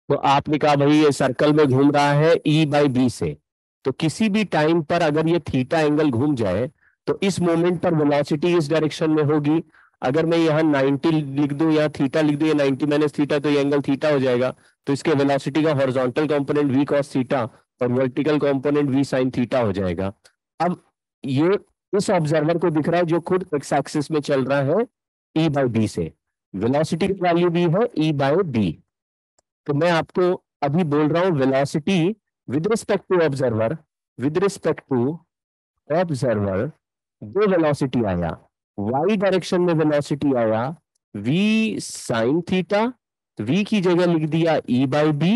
Speaker 1: तो आपने कहा भाई ये सर्कल में घूम रहा है ई बाई बी से। तो किसी भी टाइम पर अगर ये थीटा एंगल घूम जाए तो इस मोमेंट पर वेलोसिटी इस डायरेक्शन में होगी। अगर मैं यहाँ 90 लिख दूँ या थीटा लिख दूँ, या 90 माइनस थीटा तो ये एंगल थीटा हो जाएगा। तो इसके वेलोसिटी का horizontal component V cos theta और vertical component V sine theta हो जाएगा। अब ये इस ऑब्जर्वर को दिख रहा है जो खुद एक्स एक्सिस में चल रहा है ई बाई बी से। वेलोसिटी की वैल्यू भी है ई बाई डी तो मैं आपको अभी बोल रहा हूँ velocity with respect to observer with respect to observer दो वेलोसिटी आया। वाई डायरेक्शन में वेलोसिटी आया। V साइन थीटा v की जगह लिख दिया e बाई बी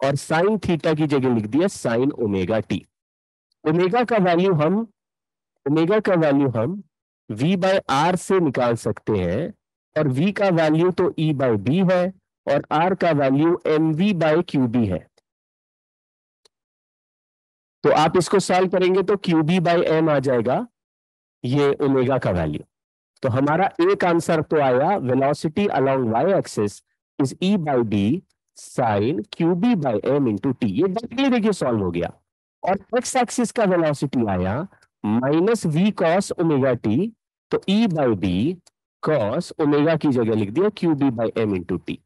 Speaker 1: और साइन थीटा की जगह लिख दिया साइन ओमेगा टी ओमेगा का वैल्यू हम ओमेगा का वैल्यू हम v बाय आर से निकाल सकते हैं। और v का वैल्यू तो e बाई बी है और r का value M V by Q B है। तो आप इसको सॉल्व करेंगे तो क्यू बी बाई एम आ जाएगा, ये ओमेगा का वैल्यू तो हमारा एक आंसर तो आया velocity along Y axis is E by D sine Q B by M into T ये डायरेक्टली देखिए सॉल्व हो गया। और एक्स एक्सिस का वेलोसिटी आया minus V cos omega T तो E by D cos omega की जगह लिख दिया Q B by M into T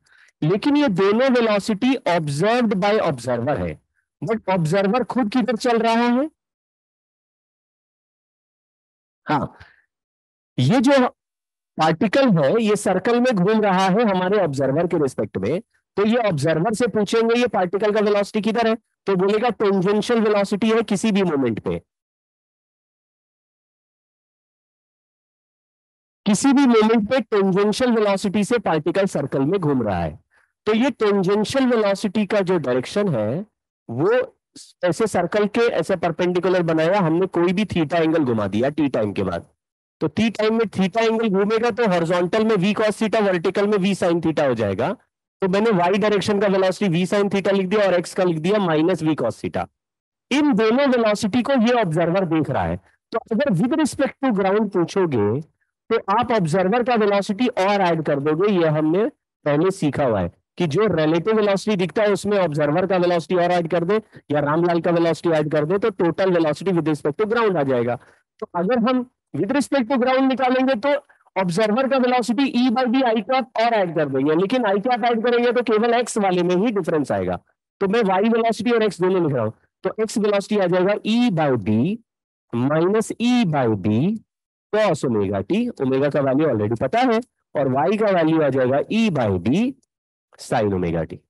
Speaker 1: लेकिन ये दोनों वेलोसिटी ऑब्जर्व्ड बाय ऑब्जर्वर है। बट ऑब्जर्वर खुद किधर चल रहा है? हाँ। ये जो पार्टिकल है, ये सर्कल में घूम रहा है हमारे ऑब्जर्वर के रिस्पेक्ट में। तो ये ऑब्जर्वर से पूछेंगे, ये पार्टिकल का वेलोसिटी किधर है? तो बोलेगा टेंजेंशियल वेलोसिटी है किसी भी मोमेंट पे। किसी भी मोमेंट पे टेंजेंशियल वेलोसिटी से पार्टिकल सर्कल में घूम रहा है। तो ये टेंजेंशियल वेलोसिटी का जो डायरेक्शन है, वो ऐसे सर्कल के, ऐसे परपेंडिकुलर बनाया, हमने कोई भी थीटा एंगल घुमा दिया टी टाइम के बाद। तो टी टाइम में थीटा एंगल घूमेगा तो हॉरिजॉन्टल में वी कॉस थीटा वर्टिकल में वी साइन थीटा हो जाएगा। तो मैंने वाई डायरेक्शन का वेलोसिटी वी साइन थीटा लिख दिया और एक्स का लिख दिया माइनस वी कॉस थीटा इन दोनों वेलोसिटी को ये ऑब्जर्वर देख रहा है। तो अगर विद रिस्पेक्ट टू ग्राउंड पूछोगे तो आप ऑब्जर्वर का वेलोसिटी और ऐड कर दोगे, ये हमने पहले सीखा हुआ है कि जो रिलेटिव वेलोसिटी दिखता है, उसमें ऑब्जर्वर का वेलोसिटी और ऐड कर दे या रामलाल का वेलोसिटी ऐड कर दे तो total velocity with respect to ground आ जाएगा। तो अगर हम विद रिस्पेक्ट टू ग्राउंड निकालेंगे तो ऑब्जर्वर का velocity E by B I cap और ऐड कर देंगे। लेकिन आई कैप ऐड करेंगे तो केवल एक्स वाले में ही डिफरेंस आएगा। तो मैं वाई वेलोसिटी और एक्स दोनों लिख रहा हूँ। तो एक्स वेलोसिटी आ जाएगा E by B minus E by B cos omega T omega का वैल्यू ऑलरेडी पता है और वाई का वैल्यू आ जाएगा E by B sine omega T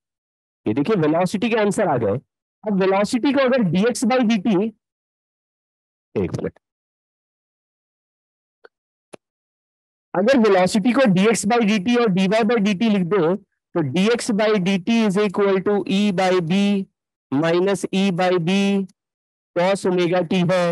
Speaker 1: ये देखिए वेलोसिटी के आंसर आ गए। अब वेलोसिटी को अगर dx बाई डी टी एक मिनट अगर वेलोसिटी को dx बाई डी टी और dy बाई डी टी लिख दो तो dx by D T is equal to E by B minus E by B cos omega T है।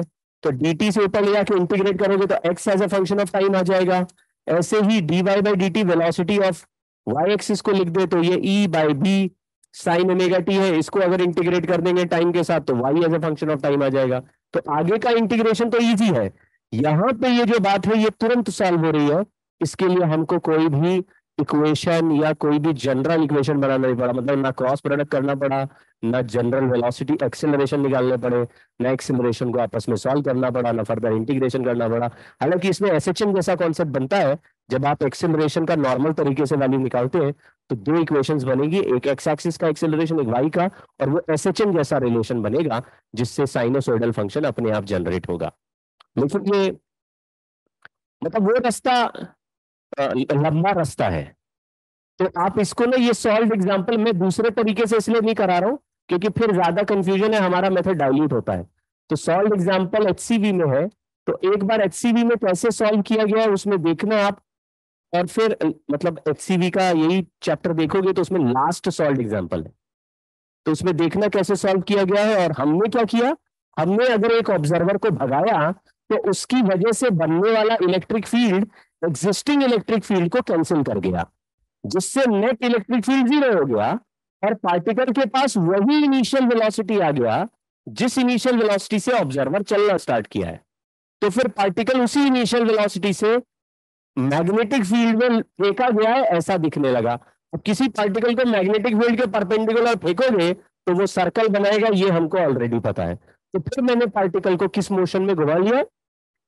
Speaker 1: तो dt से ऊपर ले जाके इंटीग्रेट करोगे तो x as a function of time आ जाएगा। ऐसे ही dy by D T velocity of Y axis को लिख दे तो ये E by B sine omega T है। इसको अगर इंटीग्रेट कर देंगे टाइम के साथ तो Y as a function of time आ जाएगा। तो आगे का इंटीग्रेशन तो इजी है। यहाँ पे ये जो बात है ये तुरंत सॉल्व हो रही है। इसके लिए हमको कोई भी इक्वेशन या कोई भी जनरल इक्वेशन बनाना नहीं पड़ा। मतलब ना क्रॉस प्रोडक्ट करना पड़ा, ना जनरल वेलोसिटी एक्सेलरेशन निकालने पड़े, ना एक्सेलरेशन को आपस में सॉल्व करना पड़ा, ना फर्दर इंटीग्रेशन करना पड़ा। हालाँकि इसमें एस जैसा कॉन्सेप्ट बनता है, जब आप एक्सेलरेशन का नॉर्मल तरीके से वैल्यू निकालते हैं तो दो इक्वेशंस बनेगी, एक एक्स एक्सिस का एक्सेलरेशन एक वाई का, और वो एस एच एम जैसा रिलेशन बनेगा, जिससे साइनोसोइडल फ़ंक्शन अपने आप जनरेट होगा। लेकिन ये मतलब वो रास्ता लंबा रास्ता है। तो आप इसको ना ये सॉल्व एग्ज़ाम्पल मैं दूसरे तरीके से इसलिए नहीं करा रहा हूँ, क्योंकि फिर ज़्यादा कंफ्यूजन है, हमारा मेथड डाइल्यूट होता है। तो सॉल्व एग्ज़ाम्पल एच में है तो एक बार एच में कैसे सॉल्व किया गया है, उसमें देखना आप। और फिर मतलब एच का यही चैप्टर देखोगे तो उसमें लास्ट सॉल्व एग्ज़ाम्पल है। तो उसमें देखना कैसे सॉल्व किया गया है, और हमने क्या किया? हमने अगर एक ऑब्जर्वर को भगाया तो उसकी वजह से बनने वाला electric field existing electric field को कैंसिल कर गया जिससे नेट इलेक्ट्रिक फ़ील्ड ज़ीरो हो गया और पार्टिकल के पास वही इनिशियल वेलोसिटी आ गया, जिस इनिशियल वेलोसिटी से ऑब्जर्वर चलना स्टार्ट किया है। तो फिर पार्टिकल उसी इनिशियल वेलोसिटी से मैग्नेटिक फ़ील्ड में फेंका गया है, ऐसा दिखने लगा। अब किसी पार्टिकल को मैग्नेटिक फ़ील्ड के परपेंडिकुलर फेंकोगे तो वो सर्कल बनाएगा, ये हमको ऑलरेडी पता है। तो फिर मैंने पार्टिकल को किस मोशन में घुमा लिया?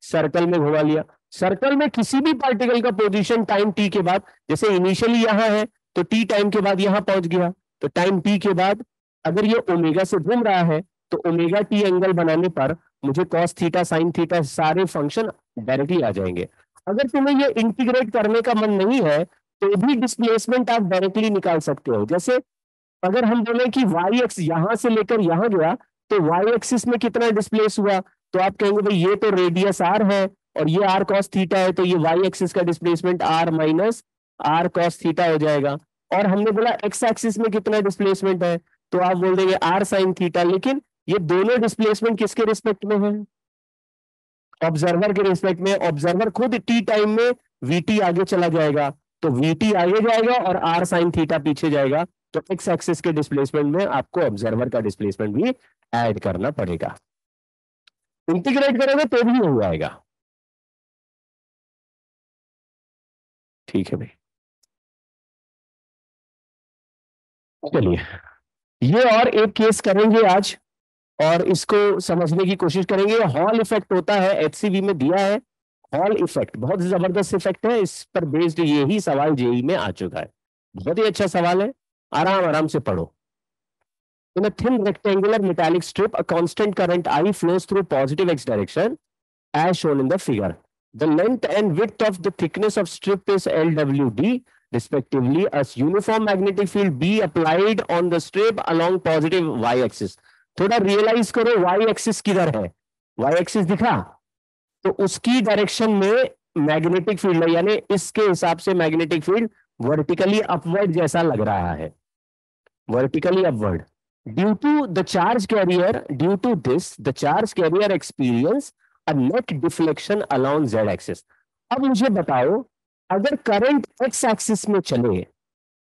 Speaker 1: सर्कल में घुमा लिया। सर्कल में किसी भी पार्टिकल का पोजीशन टाइम टी के बाद, जैसे इनिशियली यहाँ है तो टी टाइम के बाद यहाँ पहुँच गया। तो टाइम टी के बाद अगर ये ओमेगा से घूम रहा है तो ओमेगा टी एंगल बनाने पर मुझे कॉस थीटा साइन थीटा सारे फ़ंक्शन डायरेक्टली आ जाएँगे। अगर तुम्हें ये इंटीग्रेट करने का मन नहीं है तो भी डिस्प्लेसमेंट आप डायरेक्टली निकाल सकते हो। जैसे अगर हम बोले कि वाई एक्स यहाँ से लेकर यहाँ गया तो वाई एक्सिस में कितना डिस्प्लेस हुआ? तो आप कहेंगे, भाई, ये तो रेडियस आर है। और ये आर कॉस थीटा है तो ये वाई एक्सिस का displacement R minus R cos theta हो जाएगा। और हमने बोला एक्स एक्सिस में कितना डिस्प्लेसमेंट है तो आप बोल देंगे आर साइन थीटा लेकिन ये दोनों डिस्प्लेसमेंट किसके रिस्पेक्ट में है? ऑब्जर्वर के रिस्पेक्ट में। ऑब्जर्वर खुद टी टाइम में वीटी आगे चला जाएगा तो वीटी आगे जाएगा और आर साइन थीटा पीछे जाएगा तो एक्स एक्सिस के डिस्प्लेसमेंट में आपको ऑब्जर्वर का डिस्प्लेसमेंट भी ऐड करना पड़ेगा। इंटीग्रेट करेंगे तो भी हो जाएगा। ठीक है भाई। चलिए। ये और एक केस करेंगे आज और इसको समझने की कोशिश करेंगे। हॉल इफ़ेक्ट होता है एचसीबी में दिया है। हॉल इफ़ेक्ट बहुत ज़बरदस्त इफ़ेक्ट है। इस पर बेस्ड यही सवाल जेई में आ चुका है। बहुत ही अच्छा सवाल है। आराम आराम से पढ़ो। In a thin rectangular metallic strip, a constant current I flows through positive x direction as shown in the figure. The length and width of the thickness of strip is LWD respectively as uniform magnetic field B applied on the strip along positive y axis. थोड़ा रियलाइज़ करो y एक्सिस किधर है y एक्सिस दिखा तो उसकी डायरेक्शन में मैग्नेटिक फ़ील्ड है यानी इसके हिसाब से मैग्नेटिक फ़ील्ड वर्टिकली अपवर्ड जैसा लग रहा है vertically upward Due to the charge carrier, due to this, the charge carrier experience net deflection along z axis. अब मुझे बताओ अगर करंट x एक्सिस में चले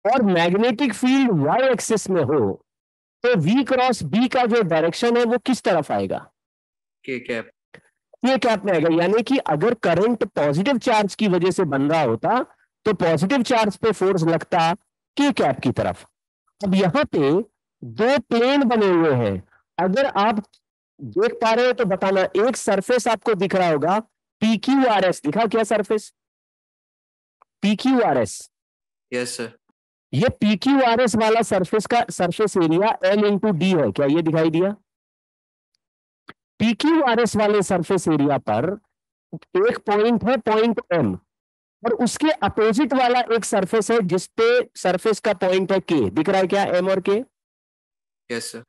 Speaker 1: और मैग्नेटिक फ़ील्ड y एक्सिस में हो तो v क्रॉस b का जो डायरेक्शन है वो किस तरफ़ आएगा?
Speaker 2: के कैप
Speaker 1: ये कैप में आएगा। यानी कि अगर करंट पॉजिटिव चार्ज की वजह से बन रहा होता तो पॉजिटिव चार्ज पे फोर्स लगता के कैप की तरफ़। अब यहाँ पे दो प्लेन बने हुए हैं। अगर आप देख पा रहे हो तो बताना एक सरफेस आपको दिख रहा होगा पी क्यू आर एस दिखा क्या surface P Q R S
Speaker 2: yes sir
Speaker 1: ये पी क्यू आर एस वाला सरफेस का surface area L into D है क्या ये दिखाई दिया? पी क्यू आर एस वाले सरफेस एरिया पर एक पॉइंट है पॉइंट एम और उसके अपोजिट वाला एक सरफेस है जिसपे सरफेस का पॉइंट है के दिख रहा है क्या एम और के
Speaker 2: यस सर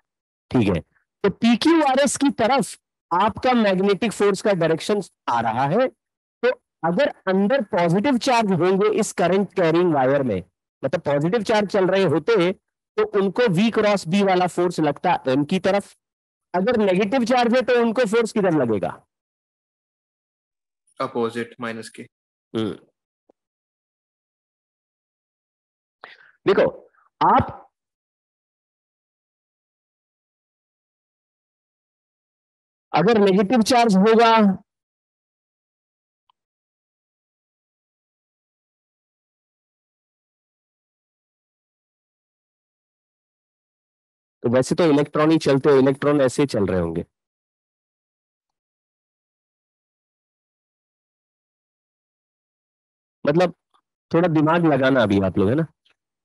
Speaker 1: ठीक है। तो पीक्यू आर एस की तरफ़ आपका मैग्नेटिक फोर्स का डायरेक्शन आ रहा है। तो अगर अंदर पॉजिटिव चार्ज होंगे इस करंट कैरिंग वायर में मतलब पॉजिटिव चार्ज चल रहे होते तो उनको वी क्रॉस बी वाला फोर्स लगता एम की तरफ़। अगर नेगेटिव चार्ज है तो उनको फोर्स किधर लगेगा?
Speaker 2: अपोजिट माइनस के।
Speaker 1: देखो आप अगर नेगेटिव चार्ज होगा तो वैसे तो इलेक्ट्रॉन ही चलते हो इलेक्ट्रॉन ऐसे ही चल रहे होंगे। मतलब थोड़ा दिमाग लगाना अभी आप लोग, है ना?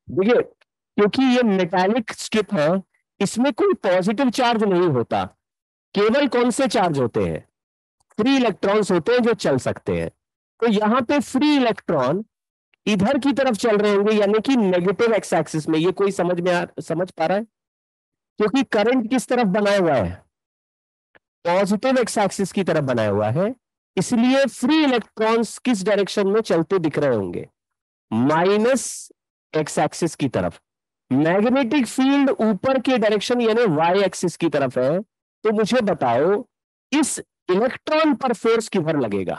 Speaker 1: देखिए, क्योंकि ये मेटालिक स्ट्रिप है, इसमें कोई पॉजिटिव चार्ज नहीं होता। केवल कौन से चार्ज होते हैं? फ्री इलेक्ट्रॉन्स होते हैं जो चल सकते हैं। तो यहाँ पे फ्री इलेक्ट्रॉन इधर की तरफ़ चल रहे होंगे यानी कि नेगेटिव एक्स एक्सिस में। ये कोई समझ में आ, समझ पा रहा है? क्योंकि करंट किस तरफ़ बनाया हुआ है? पॉजिटिव एक्स एक्सिस की तरफ़ बनाया हुआ है। इसलिए फ्री इलेक्ट्रॉन्स किस डायरेक्शन में चलते दिख रहे होंगे? माइनस एक्स एक्सिस की तरफ़। मैग्नेटिक फ़ील्ड ऊपर के डायरेक्शन यानी वाई एक्सिस की तरफ़ है। तो मुझे बताओ, इस इलेक्ट्रॉन पर फोर्स किधर लगेगा?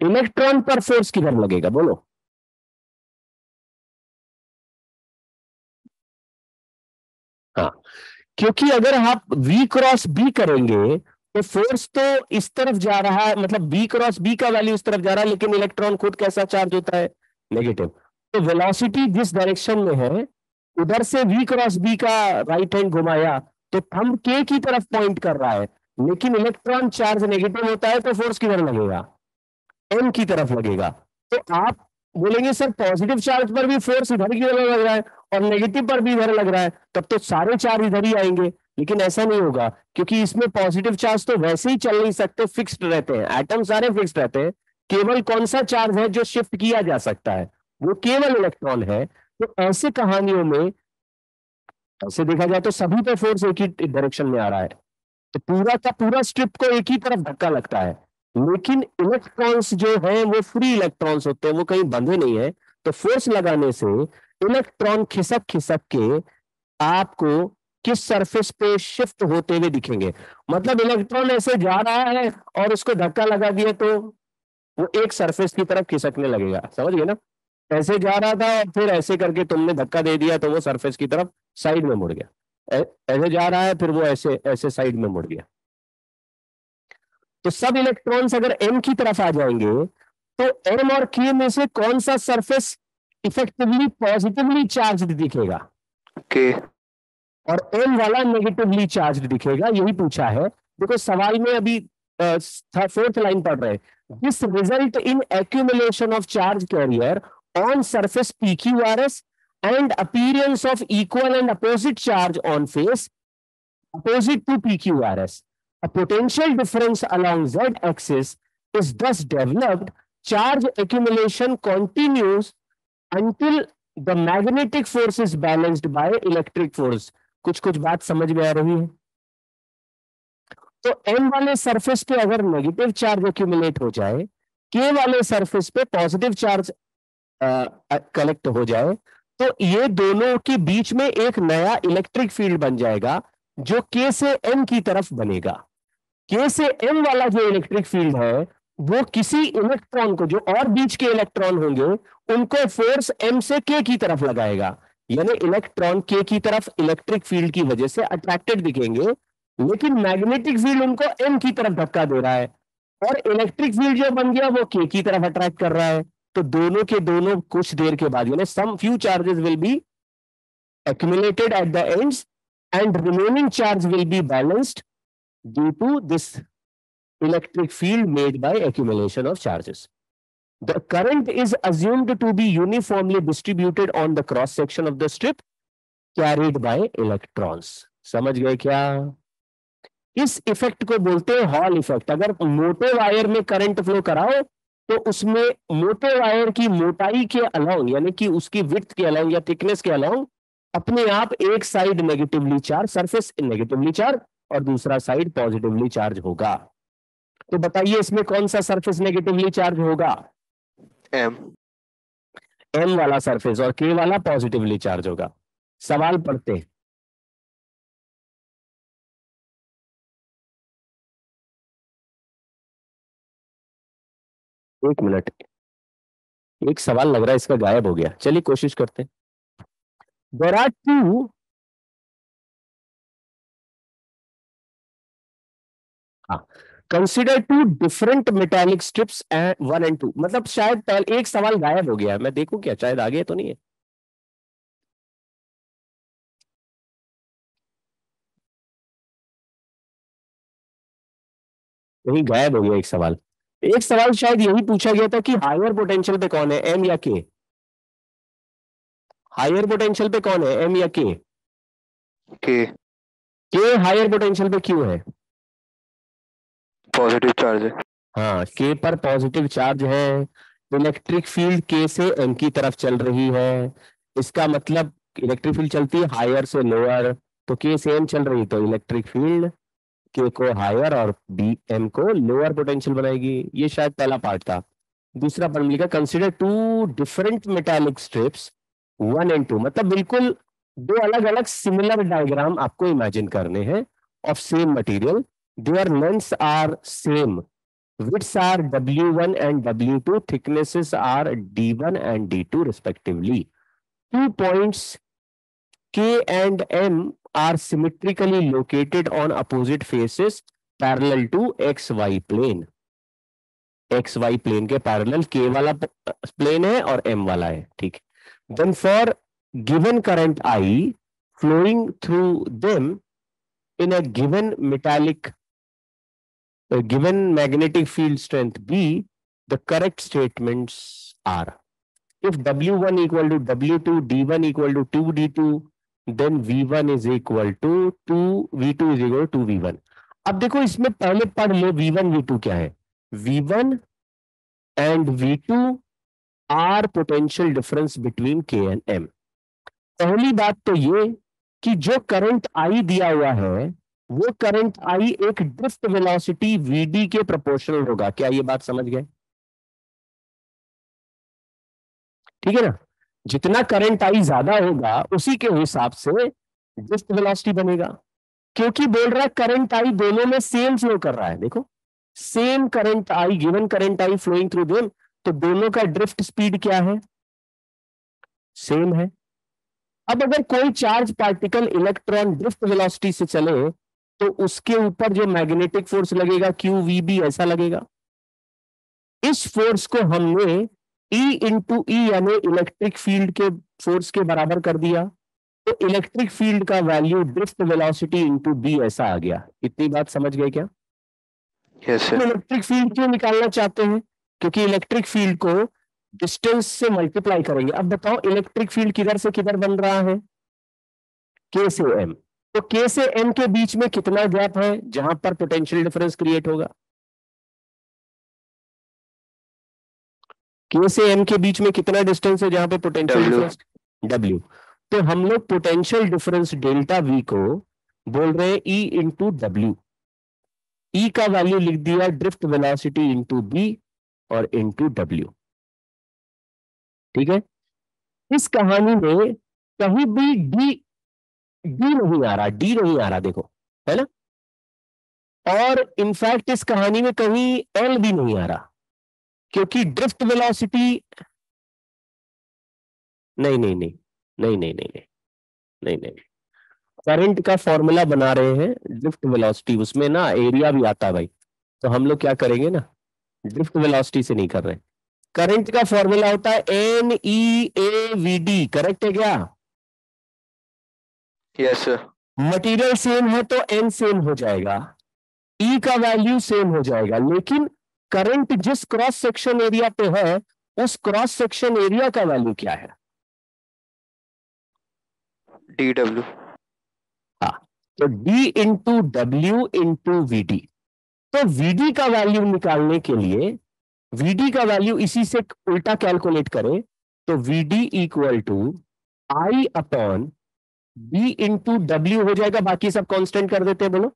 Speaker 1: इलेक्ट्रॉन पर फोर्स किधर लगेगा? बोलो। हाँ क्योंकि अगर आप v क्रॉस बी करेंगे तो फोर्स तो इस तरफ़ जा रहा है मतलब बी क्रॉस बी का वैल्यू इस तरफ़ जा रहा है, लेकिन इलेक्ट्रॉन खुद कैसा चार्ज होता है? नेगेटिव वेलोसिटी जिस डायरेक्शन में है, उधर से v क्रॉस बी का राइट हैंड घुमाया तो थंब के की तरफ़ पॉइंट कर रहा है, लेकिन इलेक्ट्रॉन चार्ज नेगेटिव होता है तो फोर्स किधर लगेगा? एम की तरफ़ लगेगा। तो आप बोलेंगे, सर पॉजिटिव चार्ज पर भी फोर्स इधर की तरफ़ लग रहा है और नेगेटिव पर भी इधर लग रहा है। तब तो सारे चार्ज इधर ही आएँगे। लेकिन ऐसा नहीं होगा, क्योंकि इसमें पॉजिटिव चार्ज तो वैसे ही चल नहीं सकते फिक्स्ड रहते हैं। एटम सारे फिक्स्ड रहते हैं। केवल कौन सा चार्ज है जो शिफ्ट किया जा सकता है? वो केवल इलेक्ट्रॉन है तो ऐसे कहानियों में, ऐसे देखा जाए तो सभी पे फोर्स एक ही डायरेक्शन में आ रहा है। तो पूरा का पूरा स्ट्रिप को एक ही तरफ़ धक्का लगता है। लेकिन इलेक्ट्रॉन्स जो है, वो फ्री इलेक्ट्रॉन्स होते हैं, वो कहीं बंधे नहीं है। तो फोर्स लगाने से इलेक्ट्रॉन खिसक खिसक के आपको किस सरफेस पे शिफ्ट होते हुए दिखेंगे। मतलब इलेक्ट्रॉन ऐसे जा रहा है और उसको धक्का लगा दिया तो वो एक सरफेस की तरफ़ खिसकने लगेगा। समझ गए ना? ऐसे जा रहा था और फिर ऐसे करके तुमने धक्का दे दिया तो वो सरफेस की तरफ़ साइड में मुड़ गया। ऐसे जा रहा है फिर वो ऐसे ऐसे साइड में मुड़ गया। तो सब इलेक्ट्रॉन्स अगर एम की तरफ़ आ जाएँगे तो एम और के में से कौन सा सरफेस इफेक्टिवली पॉजिटिवली चार्ज दिखेगा?
Speaker 2: Okay okay.
Speaker 1: और एम वाला नेगेटिवली चार्ज दिखेगा यही पूछा है। देखो सवाल में अभी फोर्थ लाइन पढ़ रहे this result in accumulation of charge carrier and appearance of equal and opposite charge on face opposite to P Q R S A potential difference along z-axis is thus developed. Charge accumulation continues until the magnetic force is balanced by electric force. कुछ कुछ बात समझ में आ रही है तो m वाले सरफेस पे अगर नेगेटिव चार्ज एक्यूमुलेट हो जाए k वाले सरफेस पे पॉजिटिव चार्ज कलेक्ट हो जाए तो ये दोनों के बीच में एक नया इलेक्ट्रिक फ़ील्ड बन जाएगा, जो के से एम की तरफ़ बनेगा। के से एम वाला जो इलेक्ट्रिक फ़ील्ड है, वो किसी इलेक्ट्रॉन को, जो और बीच के इलेक्ट्रॉन होंगे, उनको फोर्स एम से के की तरफ़ लगाएगा। यानी इलेक्ट्रॉन के की तरफ़ इलेक्ट्रिक फ़ील्ड की वजह से अट्रैक्टेड दिखेंगे, लेकिन मैग्नेटिक फ़ील्ड उनको एम की तरफ़ धक्का दे रहा है। और इलेक्ट्रिक फ़ील्ड जो बन गया, वो के की तरफ़ अट्रैक्ट कर रहा है। तो दोनों के दोनों कुछ देर के बाद यानी some few charges will be accumulated at the end and remaining charge will be balanced due to this electric field made by accumulation of charges the current is assumed to be uniformly distributed on the cross section of the strip carried by electrons समझ गए क्या? इस इफ़ेक्ट को बोलते हैं हॉल इफ़ेक्ट अगर मोटे वायर में करंट फ्लो कराओ तो उसमें मोटे वायर की मोटाई के अलाउ यानी कि उसकी विथ के अलाउ या थिकनेस के अलाउ अपने आप एक side negatively charge surface negatively charge और दूसरा साइड पॉजिटिवली चार्ज होगा। तो बताइए इसमें कौन सा सरफेस नेगेटिवली चार्ज होगा?
Speaker 2: एम
Speaker 1: एम वाला सरफेस और के वाला पॉजिटिवली चार्ज होगा। सवाल पढ़ते एक मिनट। एक सवाल लग रहा है, इसका गायब हो गया। चलिए, कोशिश करते हैं। There are two consider two different metallic strips and one and two मतलब शायद पहले एक सवाल गायब हो गया। मैं देखूँ क्या? शायद आगे तो नहीं है। कहीं गायब हो गया एक सवाल। एक सवाल शायद यही पूछा गया था कि हायर पोटेंशियल पे कौन है एम या के हायर पोटेंशियल पे कौन है एम या के
Speaker 2: के
Speaker 1: के हायर पोटेंशियल पे क्यों है?
Speaker 2: पॉजिटिव चार्ज है।
Speaker 1: हाँ के पर पॉजिटिव चार्ज है। इलेक्ट्रिक फ़ील्ड के से एम की तरफ़ चल रही है। इसका मतलब इलेक्ट्रिक फ़ील्ड चलती है हायर से लोअर तो के से एम चल रही तो इलेक्ट्रिक फ़ील्ड के को हायर और बी एम को लोअर पोटेंशियल बनाएगी। ये शायद पहला पार्ट था। दूसरा पार्ट लिखा consider two different metallic strips one and two मतलब बिल्कुल दो अलग अलग सिमिलर डायग्राम आपको इमेजिन करने हैं of same material their lengths are same. Widths are w1 and w2 thicknesses are d1 and d2 respectively. Two points k and m are symmetrically located on opposite faces parallel to xy plane xy plane के parallel k वाला plane है और m वाला है ठीक then for given current i flowing through them in a given metallic uh, given magnetic field strength B, the correct statements are if W1 equal to W2, D1 equal to 2D2, then V1 is two to 2, V2 is equal to 2V1. अब देखो इसमें पहले पढ़ लो V1, V2 क्या है V1 and V2 are potential difference between K and M. पहली बात तो ये कि जो करंट I दिया हुआ है वो करंट आई एक ड्रिफ्ट वेलोसिटी वीडी के प्रोपोर्शनल होगा क्या ये बात समझ गए ठीक है ना जितना करंट आई ज़्यादा होगा, उसी के हिसाब से ड्रिफ्ट वेलोसिटी बनेगा। क्योंकि बोल रहा है करंट आई दोनों में सेम फ्लो कर रहा है, देखो। Same current I given current I flowing through them तो दोनों का ड्रिफ्ट स्पीड क्या है? सेम है। अब अगर कोई charge particle electron drift velocity से चले तो उसके ऊपर जो मैग्नेटिक फोर्स लगेगा क्यू वी बी ऐसा लगेगा। इस फोर्स को हमने ई इंटू ई यानी इलेक्ट्रिक फ़ील्ड के फोर्स के बराबर कर दिया। तो इलेक्ट्रिक फ़ील्ड का value drift velocity into B ऐसा आ गया। इतनी बात समझ गए क्या?
Speaker 2: Yes,
Speaker 1: इलेक्ट्रिक फ़ील्ड क्यों निकालना चाहते हैं? क्योंकि इलेक्ट्रिक फ़ील्ड को डिस्टेंस से मल्टीप्लाई करेंगे। अब बताओ इलेक्ट्रिक फ़ील्ड किधर से किधर बन रहा है? के से एम तो के से एम के बीच में कितना गैप है जहाँ पर पोटेंशियल डिफरेंस क्रिएट होगा? के से एम के बीच में कितना डिस्टेंस है जहाँ पे पोटेंशियल डिफरेंस डब्ल्यू तो हम लोग पोटेंशियल डिफरेंस डेल्टा वी को बोल रहे हैं ई इंटू डब्ल्यू ई का वैल्यू लिख दिया ड्रिफ्ट वेलोसिटी इंटू बी और इंटू डब्ल्यू ठीक है? इस कहानी में कहीं भी डी डी नहीं आ रहा डी नहीं आ रहा देखो है ना? और इनफैक्ट इस कहानी में कहीं एल भी नहीं आ रहा। क्योंकि ड्रिफ्ट वेलोसिटी नहीं नहीं नहीं नहीं नहीं नहीं नहीं नहीं नहीं। करंट का फॉर्मूला बना रहे हैं ड्रिफ्ट वेलोसिटी उसमें ना एरिया भी आता है भाई। तो हम लोग क्या करेंगे ना? ड्रिफ्ट वेलोसिटी से नहीं कर रहे। करंट का फॉर्मूला होता है N E A V D correct है क्या?
Speaker 2: यस सर
Speaker 1: मटेरियल सेम है तो एन सेम हो जाएगा। ई e का वैल्यू सेम हो जाएगा लेकिन करंट जिस क्रॉस सेक्शन एरिया पे है उस क्रॉस सेक्शन एरिया का वैल्यू क्या है?
Speaker 2: डी डब्ल्यू
Speaker 1: हाँ तो D into W into V D तो वीडी का वैल्यू निकालने के लिए वीडी का वैल्यू इसी से उल्टा कैलकुलेट करें तो V D equal to I upon B into W हो जाएगा बाकी सब कांस्टेंट कर देते हैं बोलो।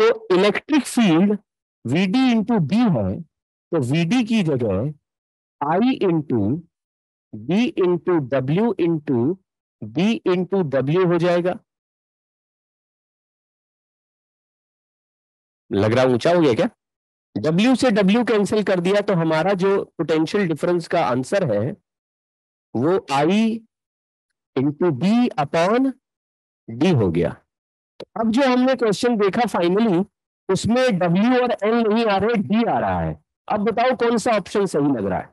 Speaker 1: तो electric field V D into B है तो वीडी की जगह I into B into W into B into W हो जाएगा। लग रहा ऊँचा हो गया क्या? W से W कैंसिल कर दिया तो हमारा जो पोटेंशियल डिफरेंस का आंसर है, वो I into B upon D हो गया। अब जो हमने क्वेश्चन देखा फाइनली उसमें डब्ल्यू और एल नहीं आ रहे डी आ रहा है। अब बताओ कौन सा ऑप्शन सही लग रहा है?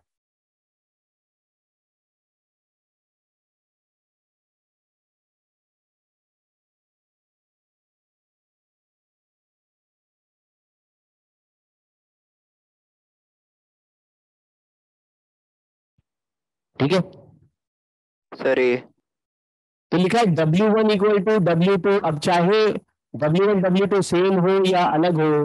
Speaker 1: ठीक है?
Speaker 2: सर ए
Speaker 1: तो लिखा है W one equal to W two अब चाहे W one W two same हो या अलग हो,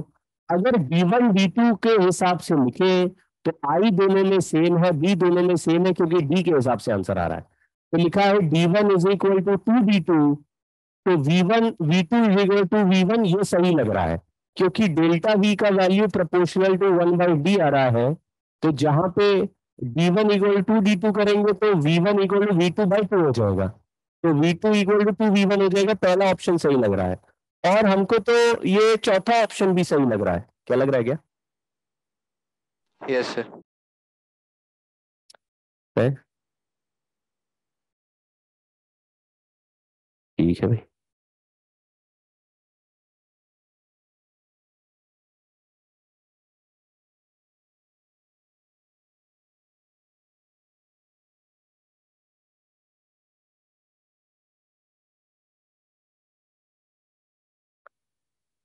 Speaker 1: अगर बी वन बी टू के हिसाब से लिखे तो आई दोनों में सेम है बी दोनों में सेम है, क्योंकि डी के हिसाब से आंसर आ रहा है। तो लिखा है D one is equal to two B two तो V one V two is equal to V one ये सही लग रहा है, क्योंकि डेल्टा वी का value proportional to one by D आ रहा है तो जहाँ पे D one equal to D two करेंगे तो V one equal to V two by two हो जाएगा। तो V two equal to two V one हो जाएगा पहला ऑप्शन सही लग रहा है। और हमको तो ये चौथा ऑप्शन भी सही लग रहा है। क्या लग रहा है क्या?
Speaker 2: यस सर
Speaker 1: ठीक है भाई।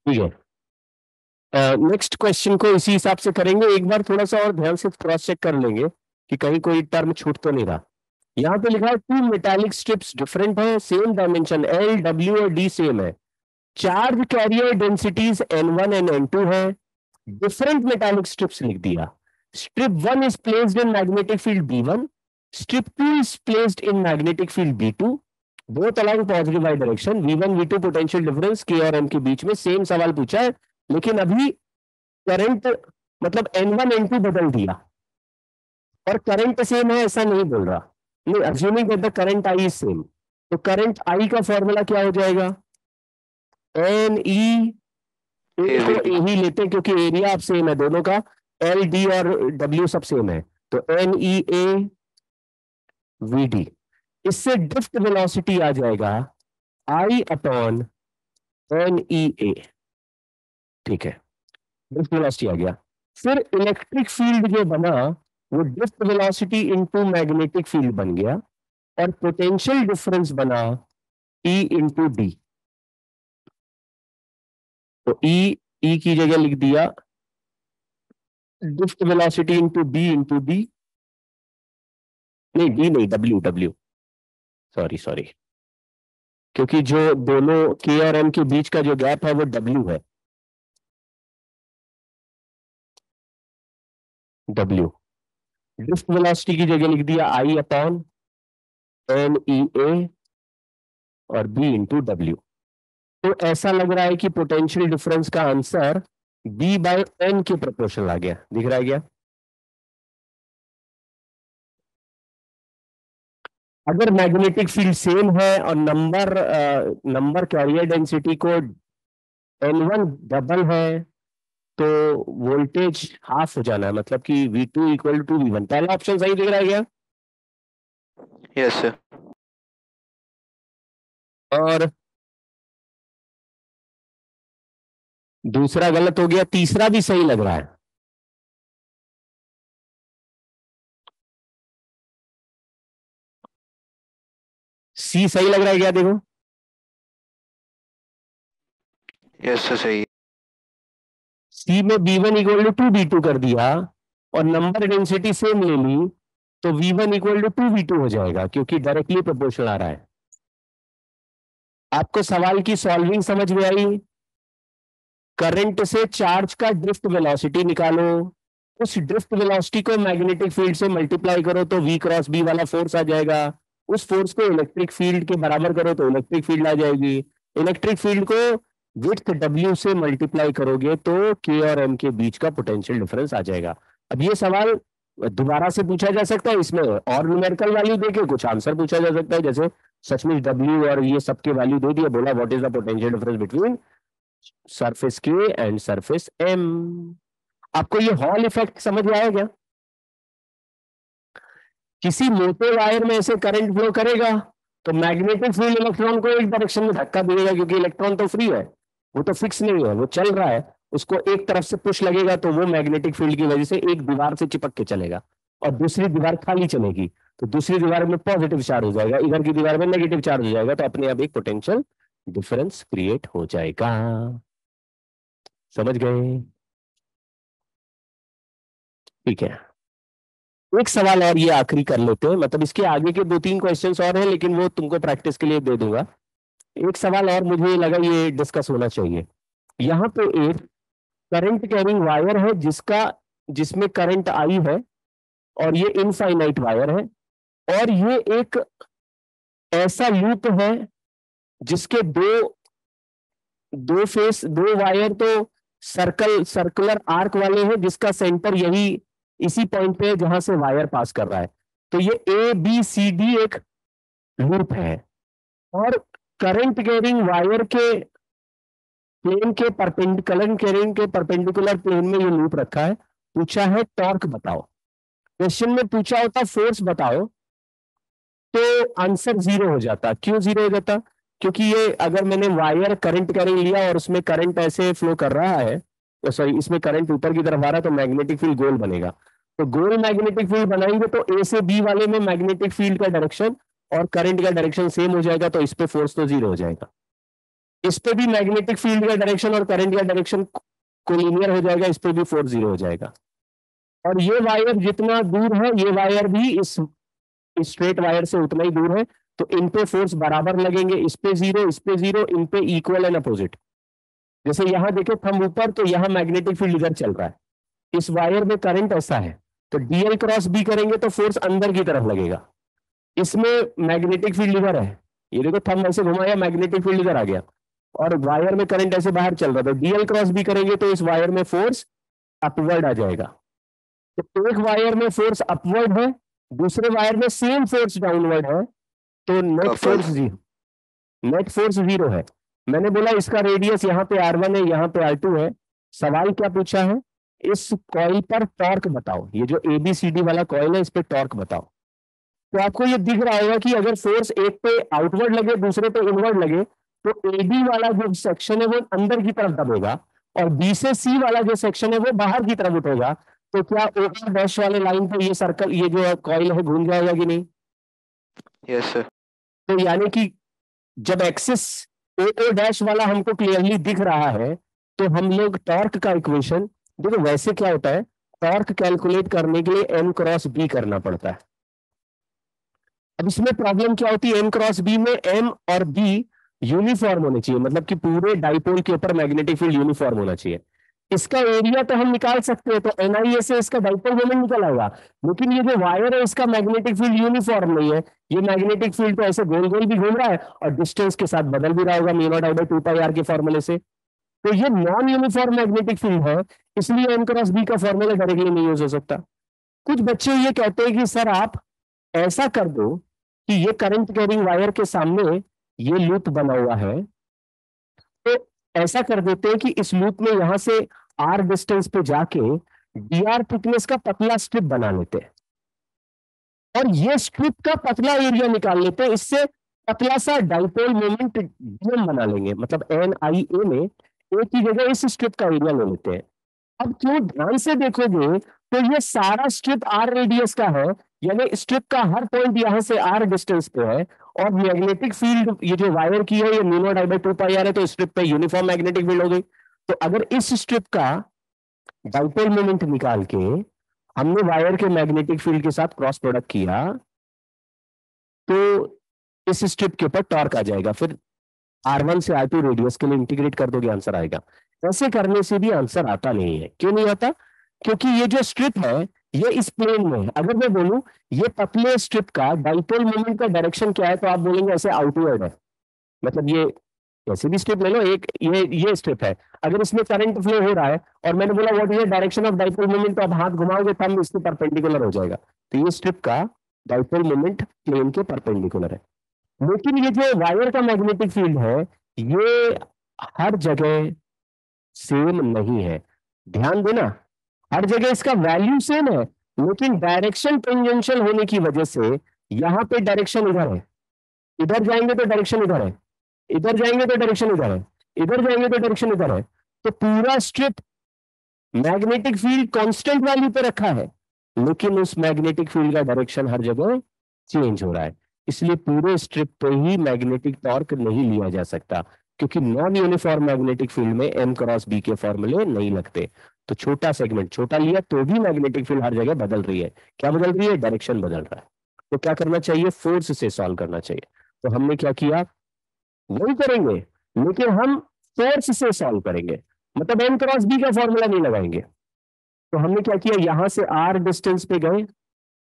Speaker 1: है नेक्स्ट क्वेश्चन को इसी हिसाब से करेंगे, एक बार थोड़ा सा और ध्यान से क्रॉस चेक कर लेंगे कि कहीं कोई टर्म छूट तो नहीं रहा। यहाँ पे लिखा है टू मेटालिक स्ट्रिप्स डिफरेंट है सेम डायमेंशन एल डब्ल्यू और डी सेम है। Charge carrier densities N one and N two है डिफरेंट मेटालिक स्ट्रिप्स लिख दिया। Strip one is placed in magnetic field B one strip two is placed in magnetic field B two both along positive Y direction V one V two potential difference K और एम के बीच में सेम सवाल पूछा है लेकिन अभी करंट मतलब एन वन एन टू बदल दिया। और करंट सेम है ऐसा नहीं बोल रहा। नहीं assuming that the current I is same तो करंट आई का फॉर्मूला क्या हो जाएगा? एन ई ए ही लेते हैं क्योंकि एरिया अब सेम है दोनों का। एल डी और डब्ल्यू सब सेम है। तो N E A V D इससे डिफ्ट वेलोसिटी आ जाएगा आई अपॉन एन ई ए ठीक है ड्रिफ्ट वेलोसिटी आ गया। फिर इलेक्ट्रिक फ़ील्ड जो बना वो drift velocity into magnetic field बन गया और पोटेंशियल डिफरेंस बना ई इंटू डी तो ई e, ई e की जगह लिख दिया drift velocity into D into D नहीं डी नहीं डब्ल्यू डब्ल्यू सॉरी सॉरी क्योंकि जो दोनों के और एम के बीच का जो गैप है, वो डब्ल्यू है। डब्ल्यू ड्रिफ्ट वेलोसिटी की जगह लिख दिया आई अपॉन एन ई ए और बी इंटू डब्ल्यू तो ऐसा लग रहा है कि पोटेंशियल डिफरेंस का आंसर बी बाय एन के प्रोपोर्शनल आ गया। दिख रहा है क्या? अगर मैग्नेटिक फ़ील्ड सेम है और नंबर नंबर कैरियर डेंसिटी को एन वन डबल है तो वोल्टेज हाफ़ हो जाना है। मतलब कि V2 two equal to V one पहला ऑप्शन सही दिख रहा है क्या?
Speaker 2: यस सर
Speaker 1: और दूसरा गलत हो गया। तीसरा भी सही लग रहा है। सी सही लग रहा है क्या? देखो।
Speaker 2: यस सर सही
Speaker 1: सी में B one equal to two B two कर दिया और नंबर डेंसिटी सेम ले ली तो V one equal to two V two हो जाएगा क्योंकि डायरेक्टली प्रोपोर्शनल आ रहा है। आपको सवाल की सॉल्विंग समझ में आई? करंट से चार्ज का ड्रिफ्ट वेलोसिटी निकालो। उस ड्रिफ्ट वेलोसिटी को मैग्नेटिक फ़ील्ड से मल्टीप्लाई करो तो वी क्रॉस बी वाला फोर्स आ जाएगा। उस फोर्स को इलेक्ट्रिक फ़ील्ड के बराबर करो तो इलेक्ट्रिक फ़ील्ड आ जाएगी। इलेक्ट्रिक फ़ील्ड को विथ डब्ल्यू से मल्टीप्लाई करोगे तो के और एम के बीच का पोटेंशियल डिफरेंस आ जाएगा। अब ये सवाल दोबारा से पूछा जा सकता है, इसमें और न्यूमेरिकल वैल्यू देके कुछ आंसर पूछा जा सकता है, जैसे सचमुच डब्ल्यू और ये सबके वैल्यू दे दिया बोला what is the potential difference between surface K and surface M आपको ये हॉल इफ़ेक्ट समझ में आया क्या? किसी मोटे वायर में ऐसे करंट फ्लो करेगा तो मैग्नेटिक फ़ील्ड इलेक्ट्रॉन को एक डायरेक्शन में धक्का देगा, क्योंकि इलेक्ट्रॉन तो फ्री है, वो तो फिक्स नहीं है, वो चल रहा है, उसको एक तरफ़ से पुश लगेगा तो वो मैग्नेटिक फ़ील्ड की वजह से एक दीवार से चिपक के चलेगा, और दूसरी दीवार खाली चलेगी तो दूसरी दीवार में पॉजिटिव चार्ज हो जाएगा, इधर की दीवार में नेगेटिव चार्ज हो जाएगा तो अपने आप एक पोटेंशियल डिफरेंस क्रिएट हो जाएगा। समझ गए? ठीक है। एक सवाल और ये आखिरी कर लेते हैं। मतलब इसके आगे के दो तीन क्वेश्चन और हैं, लेकिन वो तुमको प्रैक्टिस के लिए दे दूँगा। एक सवाल और मुझे लगा ये डिस्कस होना चाहिए। यहाँ पे एक करंट कैरिंग वायर है जिसका, जिसमें करंट आई है और ये इनफाइनाइट वायर है और ये एक ऐसा लूप है जिसके दो दो फेस दो वायर तो सर्कल सर्कुलर आर्क वाले हैं जिसका सेंटर यही इसी पॉइंट पे जहाँ से वायर पास कर रहा है। तो ये ए बी सी डी एक लूप है। और करंट कैरिंग वायर के प्लेन के परपेंडिकुलर कैरिंग के परपेंडिकुलर प्लेन में ये लूप रखा है। पूछा है टॉर्क बताओ। क्वेश्चन में पूछा होता फोर्स बताओ तो आंसर ज़ीरो हो जाता। क्यों ज़ीरो हो जाता? क्योंकि ये अगर मैंने वायर करंट कैरिंग लिया और उसमें करंट ऐसे फ्लो कर रहा है तो सॉरी इसमें करंट ऊपर की तरफ़ आ रहा है तो मैग्नेटिक फ़ील्ड गोल बनेगा। तो गोल मैग्नेटिक फ़ील्ड बनाएँगे तो ए से बी वाले में मैग्नेटिक फ़ील्ड का डायरेक्शन और करंट का डायरेक्शन सेम हो जाएगा तो इस पे फोर्स तो ज़ीरो हो जाएगा। इस पे भी मैग्नेटिक फ़ील्ड का डायरेक्शन और करंट का डायरेक्शन कोलिनियर हो जाएगा, इस पे भी फोर्स ज़ीरो हो जाएगा। और ये वायर जितना दूर है, ये वायर भी इस स्ट्रेट वायर से उतना ही दूर है तो इन पे फोर्स बराबर लगेंगे, इस पे ज़ीरो इस पे ज़ीरो इन पे इक्वल एंड अपोजिट जैसे यहाँ देखे थम ऊपर तो यहाँ मैग्नेटिक फ़ील्ड इधर चल रहा है। इस वायर में करंट ऐसा है। तो डीएल क्रॉस बी करेंगे तो फोर्स अंदर की तरफ़ लगेगा। इसमें मैग्नेटिक फ़ील्ड इधर है। ये देखो थम ऐसे घुमाया मैग्नेटिक फ़ील्ड इधर आ गया। और वायर में करंट ऐसे बाहर चल रहा था डीएल क्रॉस बी करेंगे तो इस वायर में फोर्स अपवर्ड आ जाएगा। तो एक वायर में फोर्स अपवर्ड है दूसरे वायर में सेम फोर्स डाउनवर्ड है तो net force zero net force zero है। मैंने बोला इसका रेडियस यहाँ पे आर वन है यहाँ पे आर टू है। सवाल क्या पूछा है? इस कॉइल पर टॉर्क बताओ। ये जो ए बी सी डी वाला कॉइल है इस पे टॉर्क बताओ। तो आपको ये दिख रहा होगा कि अगर फोर्स एक पे आउटवर्ड लगे दूसरे पे इनवर्ड लगे तो ए बी वाला जो सेक्शन है वो अंदर की तरफ़ दबेगा और बी से सी वाला जो सेक्शन है वो बाहर की तरफ़ उठेगा। तो क्या ओवर डैश वाले लाइन पे ये सर्कल ये जो कॉइल है घूम जाएगा कि नहीं?
Speaker 2: यस सर
Speaker 1: तो यानी कि जब एक्सिस ओ डैश वाला हमको क्लियरली दिख रहा है तो हम लोग टॉर्क का इक्वेशन देखो, वैसे क्या होता है टॉर्क कैलकुलेट करने के लिए एम क्रॉस बी करना पड़ता है। अब इसमें प्रॉब्लम क्या होती है? एम क्रॉस बी में एम और बी यूनिफॉर्म होने चाहिए मतलब कि पूरे डाइपोल के ऊपर मैग्नेटिक फ़ील्ड यूनिफॉर्म होना चाहिए। इसका एरिया तो हम निकाल सकते हैं तो एनआईए से इसका डाइपोल मोमेंट निकल आएगा लेकिन ये जो वायर है, इसका मैग्नेटिक फ़ील्ड यूनिफॉर्म नहीं है। ये मैग्नेटिक फ़ील्ड तो ऐसे गोल गोल भी घूम रहा है और डिस्टेंस के साथ बदल भी रहा होगा mu naught by two pi R के फॉर्मूले से। तो ये नॉन यूनिफॉर्म मैग्नेटिक फ़ील्ड है, इसलिए एम क्रॉस बी का फॉर्मूला डायरेक्टली नहीं यूज़ हो सकता। कुछ बच्चे ये कहते हैं कि, सर, आप ऐसा कर दो कि ये करंट कैरिंग वायर के सामने ये लूप बना हुआ है। तो ऐसा कर देते हैं कि इस लूप में यहाँ से आर डिस्टेंस पे जाके डी आर थिकनेस का पतला स्ट्रिप बना लेते हैं। और ये स्ट्रिप का पतला एरिया निकाल लेते हैं, इससे पतला सा डाइपोल मोमेंट डीएम बना लेंगे मतलब एन आई ए में। एक ही जगह इस स्ट्रिप का एरिया ले लेते हैं। अब क्यों ध्यान से देखोगे तो ये सारा स्ट्रिप आर रेडियस का है, यानी स्ट्रिप का हर पॉइंट यहाँ से आर डिस्टेंस पे है, और मैग्नेटिक फ़ील्ड ये जो वायर की है, ये mu naught by two pi R है तो स्ट्रिप पे यूनिफॉर्म मैग्नेटिक फ़ील्ड हो गई तो अगर इस स्ट्रिप का डाइपोल मोमेंट निकाल के हमने वायर के मैग्नेटिक फ़ील्ड के साथ क्रॉस प्रोडक्ट किया तो इस स्ट्रिप के ऊपर टॉर्क आ जाएगा। फिर आर वन से आर टू रेडियस के लिए इंटीग्रेट कर दोगे आंसर आएगा। ऐसे करने से भी आंसर आता नहीं है। क्यों नहीं आता? क्योंकि ये जो स्ट्रिप है, ये इस प्लेन में है। अगर मैं बोलूँ, ये पतले स्ट्रिप का डाइपोल मोमेंट का डायरेक्शन क्या है तो आप बोलेंगे ऐसे आउटवर्ड है। मतलब ये, ऐसे भी स्ट्रिप ले लो, एक ये ये स्ट्रिप है। अगर इसमें करंट फ्लो हो रहा है, और मैंने बोला what is direction of dipole moment तो आप हाथ घुमाओगे, तब इसके परपेंडिकुलर हो जाएगा। तो ये स्ट्रिप का डाइपोल मोमेंट प्लेन के परपेंडिकुलर है। लेकिन ये जो वायर का मैग्नेटिक फ़ील्ड है, ये हर जगह सेम नहीं है। ध्यान देना, हर जगह इसका वैल्यू सेम है, लेकिन डायरेक्शन टेंजेंशियल होने की वजह से यहाँ पे डायरेक्शन इधर है। इधर जाएँगे तो डायरेक्शन इधर है, इधर जाएँगे तो डायरेक्शन इधर है, इधर जाएँगे तो डायरेक्शन इधर है। तो पूरा strip magnetic field constant value पे रखा है, लेकिन उस मैग्नेटिक फ़ील्ड का डायरेक्शन हर जगह चेंज हो रहा है। इसलिए पूरे स्ट्रिप पे ही मैग्नेटिक टॉर्क नहीं लिया जा सकता, क्योंकि नॉन यूनिफॉर्म मैग्नेटिक फ़ील्ड में एम क्रॉस बी के फॉर्मूले नहीं लगते। तो छोटा सेगमेंट छोटा लिया तो भी मैग्नेटिक फ़ील्ड हर जगह बदल रही है। क्या बदल रही है? डायरेक्शन बदल रहा है। तो क्या करना चाहिए? फोर्स से सॉल्व करना चाहिए। तो हमने क्या किया? वही करेंगे, लेकिन हम फोर्स से सॉल्व करेंगे। मतलब एम क्रॉस बी का फॉर्मूला नहीं लगाएँगे। तो हमने क्या किया? यहाँ से आर डिस्टेंस पे गए।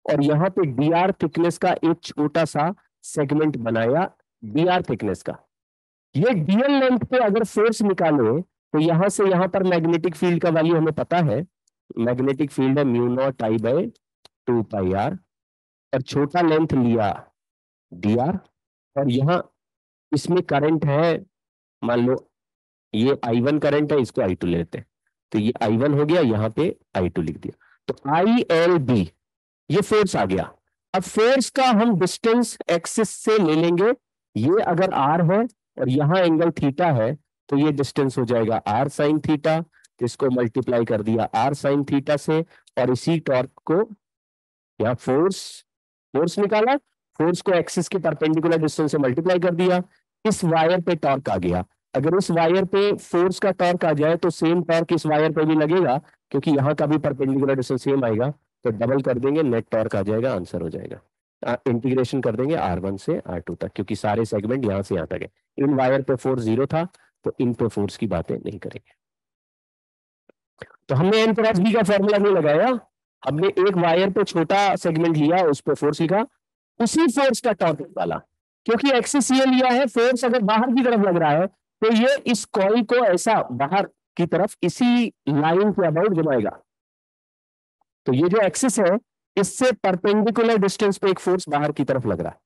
Speaker 1: और यहाँ पे डी आर थिकनेस का एक छोटा सा सेगमेंट बनाया डी आर थिकनेस का। ये डीएल लेंथ पे अगर फोर्स निकाले तो यहाँ से यहाँ पर मैग्नेटिक फ़ील्ड का वैल्यू हमें पता है। मैग्नेटिक फ़ील्ड है mu naught I by two pi R और छोटा लेंथ लिया डी आर और यहाँ इसमें करंट है, मान लो ये आई वन करंट है, इसको आई टू लेते हैं। तो ये आई वन हो गया, यहाँ पे आई टू लिख दिया। तो आई एल बी ये फोर्स आ गया। अब फोर्स का हम डिस्टेंस एक्सिस से ले लेंगे। ये अगर आर है और यहाँ एंगल थीटा है तो ये डिस्टेंस हो जाएगा आर साइन थीटा इसको मल्टीप्लाई कर दिया आर साइन थीटा से, और इसी टॉर्क को यहाँ फोर्स फोर्स निकाला फोर्स को एक्सिस के परपेंडिकुलर डिस्टेंस से मल्टीप्लाई कर दिया। इस वायर पे टॉर्क आ गया। अगर इस वायर पे फोर्स का टॉर्क आ जाए तो सेम टॉर्क इस वायर पे भी लगेगा, क्योंकि यहाँ का भी परपेंडिकुलर डिस्टेंस सेम आएगा। तो डबल कर देंगे नेट टॉर्क आ जाएगा आंसर हो जाएगा। इंटीग्रेशन कर देंगे आर वन से आर टू तक, क्योंकि सारे सेगमेंट यहाँ से यहाँ तक है। इन वायर पे फोर्स ज़ीरो था तो इन पे फोर्स की बातें नहीं करेंगे। तो हमने एन क्रॉस बी का फॉर्मूला नहीं लगाया। हमने एक वायर पे छोटा सेगमेंट लिया, उस पर फोर्स लिखा उसी फोर्स का टॉर्क निकाला। क्योंकि एक्सिस ये लिया है फोर्स अगर बाहर की तरफ़ लग रहा है तो ये इस कॉइल को ऐसा बाहर की तरफ़ इसी लाइन के अबाउट जमाएगा तो ये जो एक्सिस है, इससे परपेंडिकुलर डिस्टेंस पे एक फोर्स बाहर की तरफ़ लग रहा है।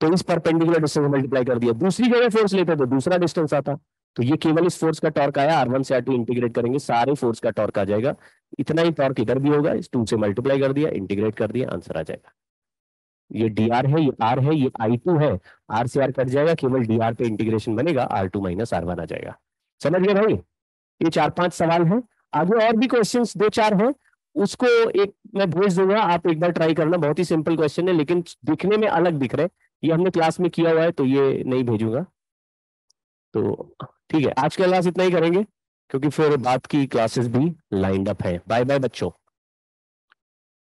Speaker 1: तो इस परपेंडिकुलर डिस्टेंस मल्टीप्लाई कर दिया। दूसरी जगह फोर्स लेते तो दूसरा डिस्टेंस आता। तो ये केवल इस फोर्स का टॉर्क आया आर वन से आर टू इंटीग्रेट करेंगे, सारे फोर्स का टॉर्क आ जाएगा। इतना ही टॉर्क इधर भी होगा, इस टू से मल्टीप्लाई कर दिया इंटीग्रेट कर दिया आंसर आ जाएगा। ये डी आर है, ये आर है, ये आई टू है। आर से आर कट जाएगा, केवल डी आर पे इंटीग्रेशन बनेगा R two minus R one आ जाएगा। समझ गए भाई? ये चार पाँच सवाल है। आगे और भी क्वेश्चन दो चार है। उसको एक मैं भेज दूँगा, आप एक बार ट्राई करना, बहुत ही सिंपल क्वेश्चन है, लेकिन दिखने में अलग दिख रहे हैं। ये हमने क्लास में किया हुआ है तो ये नहीं भेजूँगा। तो ठीक है, आज का क्लास इतना ही करेंगे, क्योंकि फिर बात की क्लासेस भी लाइंड अप है। बाय बाय बच्चों।